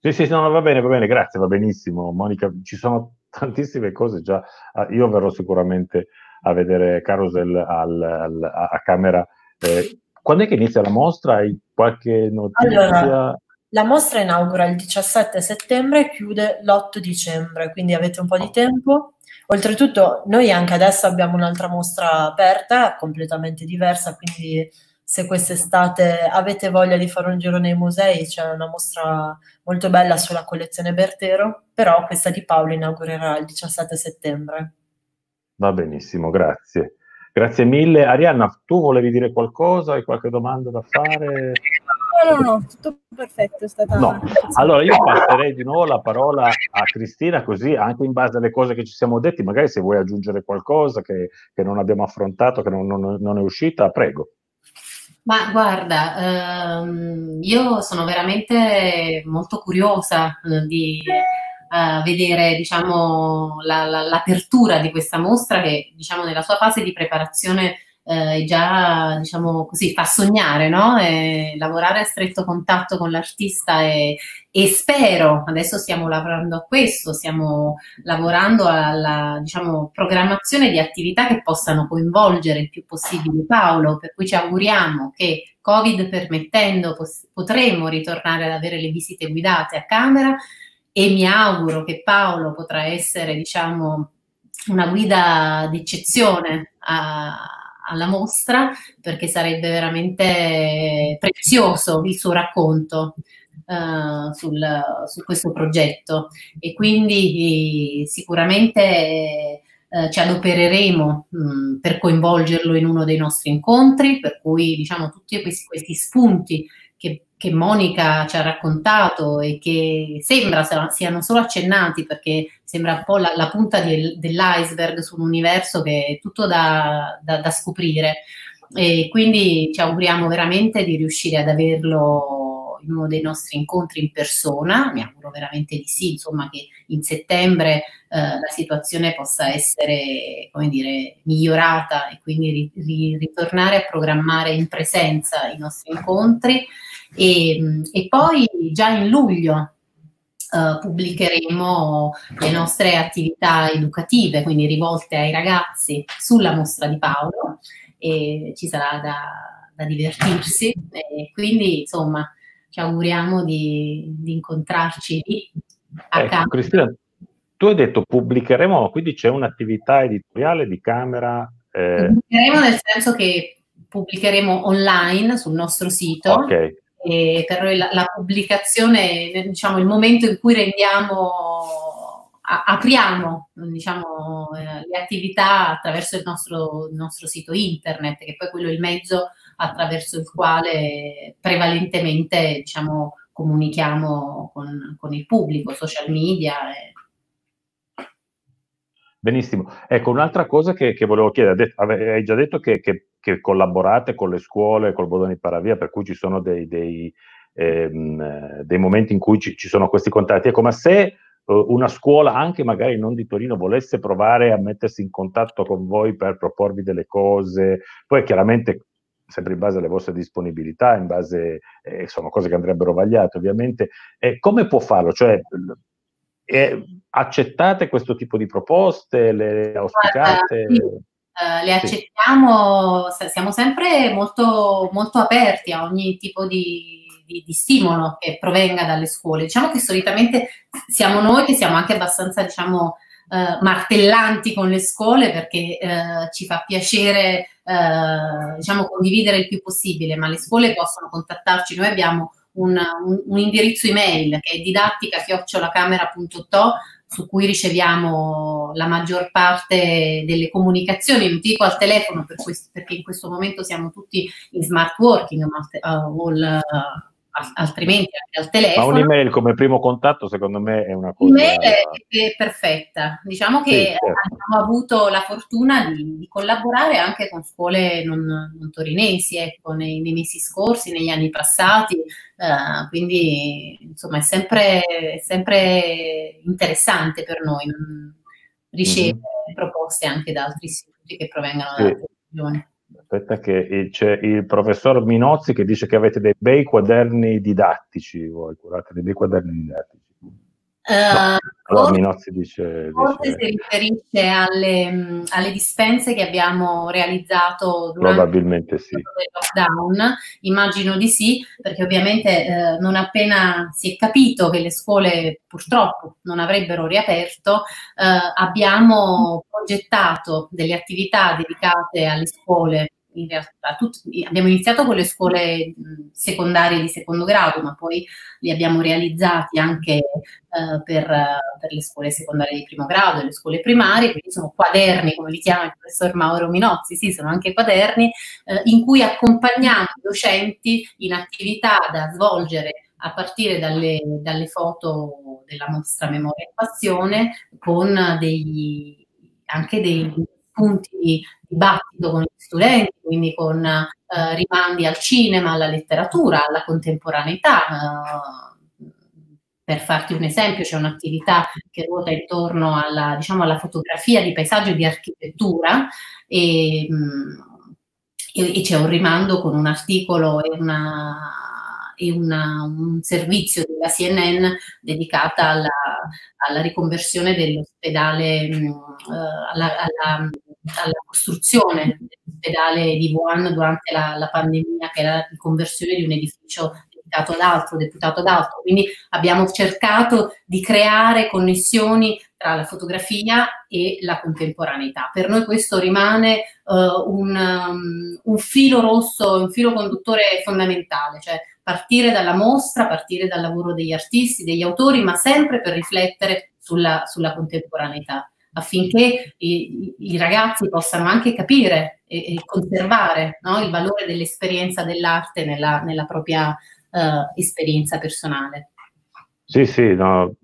Sì, sì, no, va bene, va bene, grazie, va benissimo. Monica, ci sono tantissime cose già. Ah, io verrò sicuramente a vedere Carousel al, al, a camera. Eh, quando è che inizia la mostra? Hai qualche notizia? Allora, la mostra inaugura il 17 settembre e chiude l'8 dicembre, quindi avete un po' di tempo. Oltretutto, noi anche adesso abbiamo un'altra mostra aperta, completamente diversa, quindi se quest'estate avete voglia di fare un giro nei musei, c'è una mostra molto bella sulla collezione Bertero, però questa di Paolo inaugurerà il 17 settembre. Va benissimo, grazie. Grazie mille. Arianna, tu volevi dire qualcosa? Hai qualche domanda da fare? No, no, no, tutto perfetto. È stata... No. Allora io passerei di nuovo la parola a Cristina, così anche in base alle cose che ci siamo detti, magari se vuoi aggiungere qualcosa che, che non abbiamo affrontato, che non, non, non, è uscita, prego. Ma guarda, ehm, io sono veramente molto curiosa eh, di uh, vedere diciamo, la, la, l'apertura di questa mostra che diciamo, nella sua fase di preparazione eh, già diciamo così, fa sognare, no? lavorare a stretto contatto con l'artista e, e, spero, adesso stiamo lavorando a questo, stiamo lavorando alla diciamo, programmazione di attività che possano coinvolgere il più possibile Paolo, per cui ci auguriamo che Covid permettendo potremo ritornare ad avere le visite guidate a camera e mi auguro che Paolo potrà essere, diciamo, una guida d'eccezione a, alla mostra perché sarebbe veramente prezioso il suo racconto uh, sul, su questo progetto. E quindi sicuramente uh, ci adopereremo mh, per coinvolgerlo in uno dei nostri incontri, per cui diciamo tutti questi, questi spunti che Monica ci ha raccontato e che sembra siano solo accennati perché sembra un po' la, la punta di, dell'iceberg su un universo che è tutto da, da, da, scoprire. E quindi ci auguriamo veramente di riuscire ad averlo in uno dei nostri incontri in persona, mi auguro veramente di sì, insomma che in settembre eh, la situazione possa essere, come dire, migliorata e quindi ri, ri, ritornare a programmare in presenza i nostri incontri E, e poi già in luglio Uh, pubblicheremo le nostre attività educative, quindi rivolte ai ragazzi sulla mostra di Paolo e ci sarà da, da divertirsi e quindi insomma ci auguriamo di, di incontrarci lì a ecco, Cristina, tu hai detto pubblicheremo, quindi c'è un'attività editoriale di camera? Eh... Pubblicheremo nel senso che pubblicheremo online sul nostro sito. Ok e per noi la, la pubblicazione, diciamo, il momento in cui rendiamo, a, apriamo diciamo, eh, le attività attraverso il nostro, il nostro, sito internet, che poi quello è il mezzo attraverso il quale prevalentemente diciamo, comunichiamo con, con il pubblico, social media. E... Benissimo. Ecco, un'altra cosa che, che volevo chiedere, hai già detto che, che che collaborate con le scuole, col Bodoni Paravia, per cui ci sono dei, dei, ehm, dei momenti in cui ci, ci, sono questi contatti. Ecco, ma se eh, una scuola, anche magari non di Torino, volesse provare a mettersi in contatto con voi per proporvi delle cose, poi chiaramente sempre in base alle vostre disponibilità, in base, eh, sono cose che andrebbero vagliate ovviamente, eh, come può farlo? Cioè, eh, accettate questo tipo di proposte? Le auspicate? Guarda, eh, le accettiamo, siamo sempre molto, molto aperti a ogni tipo di, di, di, stimolo che provenga dalle scuole. Diciamo che solitamente siamo noi che siamo anche abbastanza, diciamo, uh, martellanti con le scuole perché uh, ci fa piacere, diciamo, condividere il più possibile, ma le scuole possono contattarci. Noi abbiamo un, un, un indirizzo email che è didattica-camera.to su cui riceviamo la maggior parte delle comunicazioni, non dico al telefono per questo, perché in questo momento siamo tutti in smart working, ma uh, all, altrimenti anche al telefono. Ma un'email come primo contatto secondo me è una cosa... L'email è, è perfetta, diciamo che sì, certo. abbiamo avuto la fortuna di, di, collaborare anche con scuole non, non torinesi, ecco, nei, nei, mesi scorsi, negli anni passati, uh, quindi insomma è sempre, è sempre, interessante per noi ricevere mm-hmm. proposte anche da altri istituti che provengano sì. da altre regioni. Aspetta che c'è il professor Minozzi che dice che avete dei bei quaderni didattici, voi curate dei bei quaderni didattici. No. Allora Minozzi dice... Forse dice, si riferisce alle, alle, dispense che abbiamo realizzato durante Probabilmente sì. il lockdown, immagino di sì, perché ovviamente eh, non appena si è capito che le scuole purtroppo non avrebbero riaperto, eh, abbiamo progettato delle attività dedicate alle scuole in realtà tutti, abbiamo iniziato con le scuole secondarie di secondo grado, ma poi li abbiamo realizzati anche eh, per, per, le scuole secondarie di primo grado e le scuole primarie, quindi sono quaderni, come li chiama il professor Mauro Minozzi, sì, sono anche quaderni eh, in cui accompagniamo i docenti in attività da svolgere a partire dalle, dalle foto della mostra Memoria e Passione con degli, anche dei punti di dibattito con gli studenti, quindi con eh, rimandi al cinema, alla letteratura, alla contemporaneità. Eh, per farti un esempio, c'è un'attività che ruota intorno alla, diciamo, alla fotografia di paesaggio e di architettura e, mm, e, c'è un rimando con un articolo e una e una, un servizio della CNN dedicata alla, alla riconversione dell'ospedale, mh, uh, alla, alla, alla, costruzione dell'ospedale di Wuhan durante la, la pandemia, che era la riconversione di un edificio deputato ad altro, deputato ad altro. Quindi abbiamo cercato di creare connessioni tra la fotografia e la contemporaneità. Per noi questo rimane uh, un, um, un, filo rosso, un filo conduttore fondamentale, cioè partire dalla mostra, partire dal lavoro degli artisti, degli autori, ma sempre per riflettere sulla, sulla contemporaneità affinché i, i, ragazzi possano anche capire e, e conservare no, il valore dell'esperienza dell'arte nella, nella propria uh, esperienza personale. Sì, sì, no,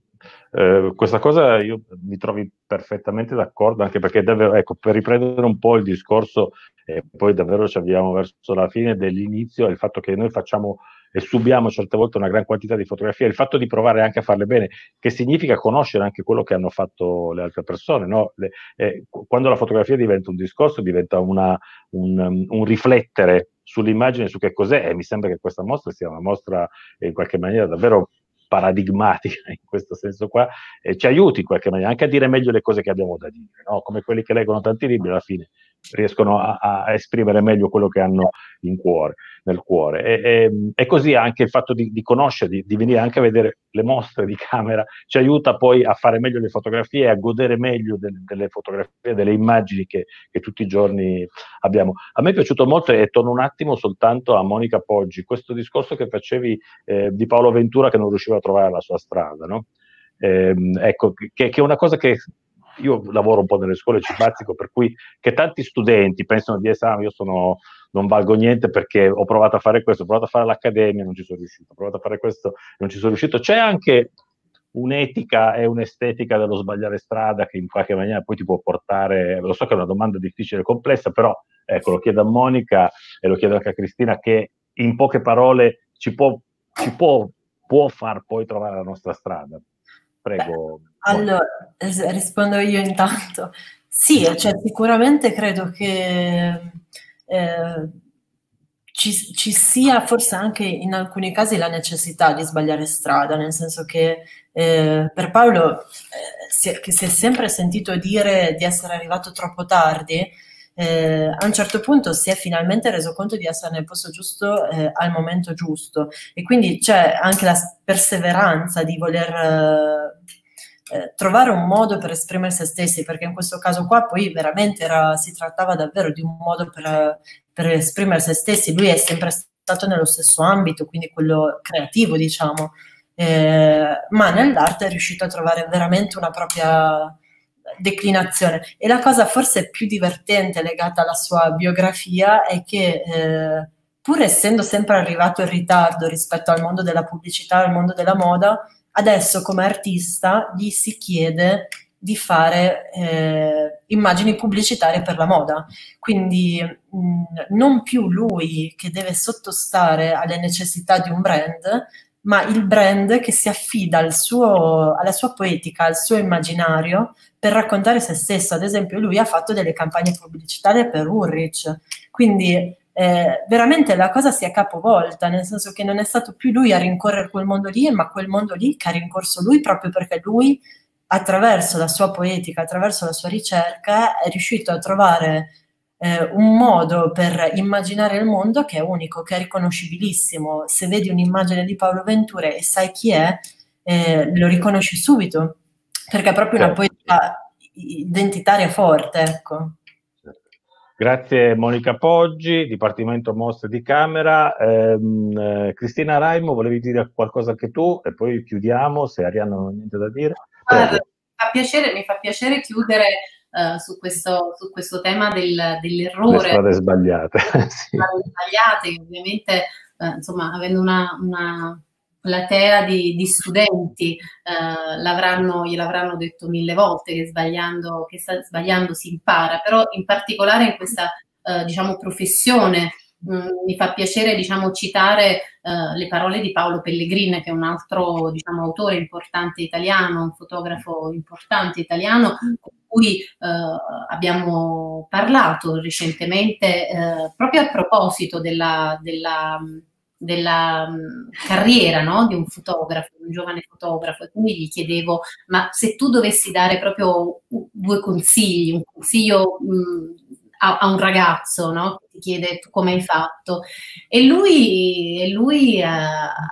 eh, questa cosa io mi trovi perfettamente d'accordo, anche perché davvero, ecco, per riprendere un po' il discorso, e poi davvero ci avviamo verso la fine dell'inizio, il fatto che noi facciamo e subiamo certe volte una gran quantità di fotografie, il fatto di provare anche a farle bene, che significa conoscere anche quello che hanno fatto le altre persone. No? Le, eh, quando la fotografia diventa un discorso, diventa una, un, un, riflettere sull'immagine, su che cos'è, e mi sembra che questa mostra sia una mostra in qualche maniera davvero paradigmatica in questo senso qua, e ci aiuti in qualche maniera anche a dire meglio le cose che abbiamo da dire, no? come quelli che leggono tanti libri alla fine riescono a, a, esprimere meglio quello che hanno in cuore, nel cuore. E, e, e così anche il fatto di, di conoscere, di, di, venire anche a vedere le mostre di camera, ci aiuta poi a fare meglio le fotografie, a godere meglio de, delle fotografie, delle immagini che, che, tutti i giorni abbiamo. A me è piaciuto molto e torno un attimo soltanto a Monica Poggi, questo discorso che facevi eh, di Paolo Ventura che non riusciva a trovare la sua strada, no? Eh, ecco, che, che, è una cosa che io lavoro un po' nelle scuole, ci bazzico, per cui che tanti studenti pensano di essere, ah, io sono, non valgo niente perché ho provato a fare questo, ho provato a fare l'accademia non ci sono riuscito, ho provato a fare questo non ci sono riuscito. C'è anche un'etica e un'estetica dello sbagliare strada che in qualche maniera poi ti può portare, lo so che è una domanda difficile e complessa, però ecco, lo chiedo a Monica e lo chiedo anche a Cristina che in poche parole ci può, ci può, può far poi trovare la nostra strada. Prego. Beh, allora, rispondo io intanto. Sì, cioè, sicuramente credo che eh, ci, ci, sia forse anche in alcuni casi la necessità di sbagliare strada, nel senso che eh, per Paolo, eh, si che si è sempre sentito dire di essere arrivato troppo tardi, eh, a un certo punto si è finalmente reso conto di essere nel posto giusto eh, al momento giusto e quindi c'è anche la perseveranza di voler eh, trovare un modo per esprimere se stessi, perché in questo caso qua poi veramente era, si trattava davvero di un modo per, per esprimere se stessi. Lui è sempre stato nello stesso ambito, quindi quello creativo, diciamo, eh, ma nell'arte è riuscito a trovare veramente una propria declinazione. E la cosa forse più divertente legata alla sua biografia è che eh, pur essendo sempre arrivato in ritardo rispetto al mondo della pubblicità, al mondo della moda, adesso come artista gli si chiede di fare eh, immagini pubblicitarie per la moda. Quindi mh, non più lui che deve sottostare alle necessità di un brand, ma il brand che si affida al suo, alla sua poetica, al suo immaginario per raccontare se stesso. Ad esempio, lui ha fatto delle campagne pubblicitarie per Ulrich, quindi eh, veramente la cosa si è capovolta, nel senso che non è stato più lui a rincorrere quel mondo lì, ma quel mondo lì che ha rincorso lui proprio perché lui, attraverso la sua poetica, attraverso la sua ricerca, è riuscito a trovare eh, un modo per immaginare il mondo che è unico, che è riconoscibilissimo. Se vedi un'immagine di Paolo Ventura e sai chi è, eh, lo riconosci subito perché è proprio una certo. poetica identitaria forte, ecco. Grazie Monica Poggi, Dipartimento Mostre di Camera. Ehm, eh, Cristina Raimo, volevi dire qualcosa anche tu e poi chiudiamo se Arianna non ha niente da dire. Allora, fa piacere, mi fa piacere chiudere uh, su, questo, su, questo, tema del, dell'errore. Le strade sbagliate. sì. sbagliate, ovviamente, uh, insomma, avendo una, una platea di, di studenti eh, l'avranno, gliel'avranno detto mille volte che sbagliando, che sta, sbagliando si impara, però in particolare in questa eh, diciamo, professione mh, mm, mi fa piacere diciamo, citare eh, le parole di Paolo Pellegrin, che è un altro diciamo, autore importante italiano, un fotografo importante italiano, con cui eh, abbiamo parlato recentemente eh, proprio a proposito della, della della um, carriera no? di un fotografo, un giovane fotografo, e quindi gli chiedevo, ma se tu dovessi dare proprio due consigli, un consiglio mh, a, a, un ragazzo no? che ti chiede tu come hai fatto, e lui, e lui ha, ha,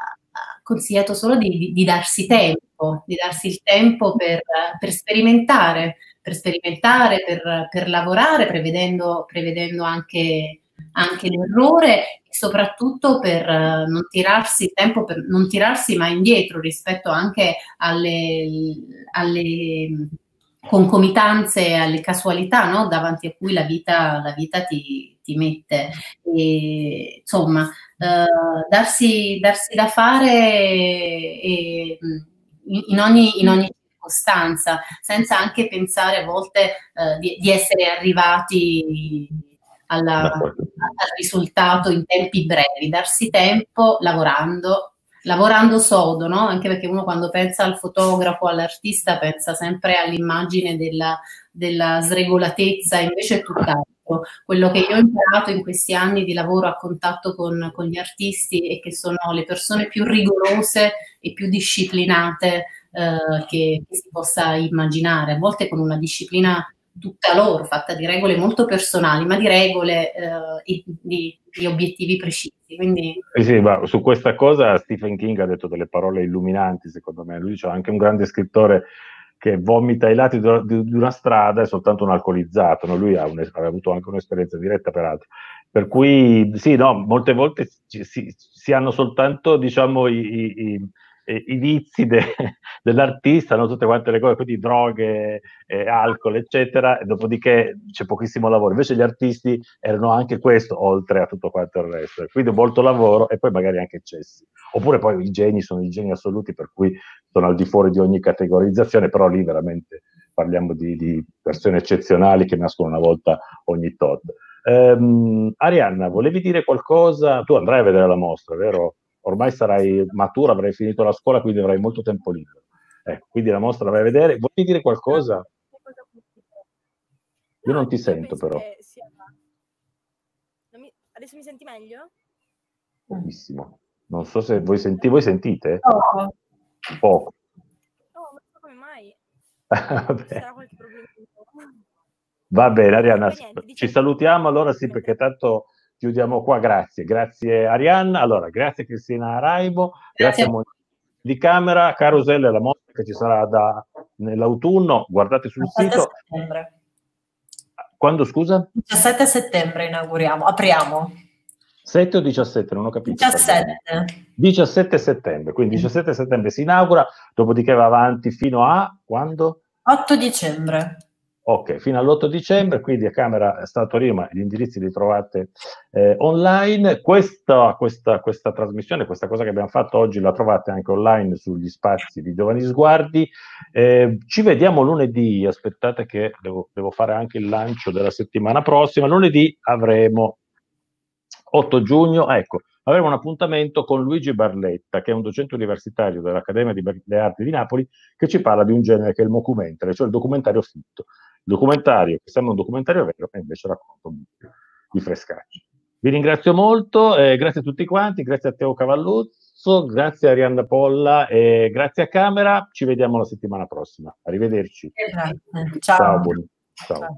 consigliato solo di, di, di, darsi tempo, di darsi il tempo per, per sperimentare, per sperimentare, per, per lavorare, prevedendo, prevedendo anche anche l'errore soprattutto per uh, non tirarsi il tempo, per non tirarsi mai indietro rispetto anche alle, alle concomitanze, alle casualità no? davanti a cui la vita, la vita ti, ti, mette. E, insomma, uh, darsi, darsi, da fare e, in, ogni, in ogni circostanza, senza anche pensare a volte uh, di, di essere arrivati alla, al risultato in tempi brevi, darsi tempo lavorando, lavorando sodo, no? anche perché uno quando pensa al fotografo, all'artista, pensa sempre all'immagine della, della sregolatezza, invece è tutt'altro. Quello che io ho imparato in questi anni di lavoro a contatto con, con gli artisti è che sono le persone più rigorose e più disciplinate eh, che, che si possa immaginare, a volte con una disciplina tutta loro, fatta di regole molto personali, ma di regole eh, di, di, obiettivi precisi. Quindi... Sì, sì, ma su questa cosa Stephen King ha detto delle parole illuminanti, secondo me. Lui dice anche un grande scrittore che vomita ai lati di, una strada è soltanto un alcolizzato, no? lui ha, un, ha, avuto anche un'esperienza diretta peraltro. Per cui sì, no, molte volte si, si, si hanno soltanto diciamo, i, i, i vizi de, dell'artista, no? tutte quante le cose, quindi droghe, eh, alcol, eccetera, e dopodiché c'è pochissimo lavoro. Invece gli artisti erano anche questo, oltre a tutto quanto il resto. Quindi molto lavoro e poi magari anche eccessi. Oppure poi i geni sono i geni assoluti, per cui sono al di fuori di ogni categorizzazione, però lì veramente parliamo di, di persone eccezionali che nascono una volta ogni tot. Um, Arianna, volevi dire qualcosa? Tu andrai a vedere la mostra, vero? Ormai sarai maturo, avrai finito la scuola, quindi avrai molto tempo libero. Ecco, quindi la mostra la vai a vedere. Vuoi dire qualcosa? Io non ti sento però. Adesso mi senti meglio? Benissimo. Non so se voi, senti... voi sentite? Poco. Poco. No, non so come mai. Va bene, Arianna, ci salutiamo allora sì, perché tanto chiudiamo qua, grazie. Grazie Arianna, allora grazie Cristina Araibo, grazie, grazie a di camera, Carousel è la mostra che ci sarà da, nell'autunno, guardate sul sito. Settembre. Quando scusa? 17 settembre inauguriamo, apriamo. 7 o 17? Non ho capito. 17. 17 settembre, quindi 17 settembre si inaugura, dopodiché va avanti fino a quando? 8 dicembre. Ok, fino all'8 dicembre, quindi a Camera sta a Torino, ma gli indirizzi li trovate eh, online. Questa, questa, questa, trasmissione, questa cosa che abbiamo fatto oggi, la trovate anche online sugli spazi di Giovani Sguardi. Eh, ci vediamo lunedì, aspettate che devo, devo fare anche il lancio della settimana prossima. Lunedì avremo 8 giugno, ecco, avremo un appuntamento con Luigi Barletta, che è un docente universitario dell'Accademia delle Arti di Napoli, che ci parla di un genere che è il mockumentary, cioè il documentario fitto documentario che sembra un documentario vero e invece racconta un di frescacci. Vi ringrazio molto, eh, grazie a tutti quanti, grazie a Teo Cavalluzzo, grazie a Arianna Polla e grazie a Camera. Ci vediamo la settimana prossima. Arrivederci. Ciao. Ciao. Ciao.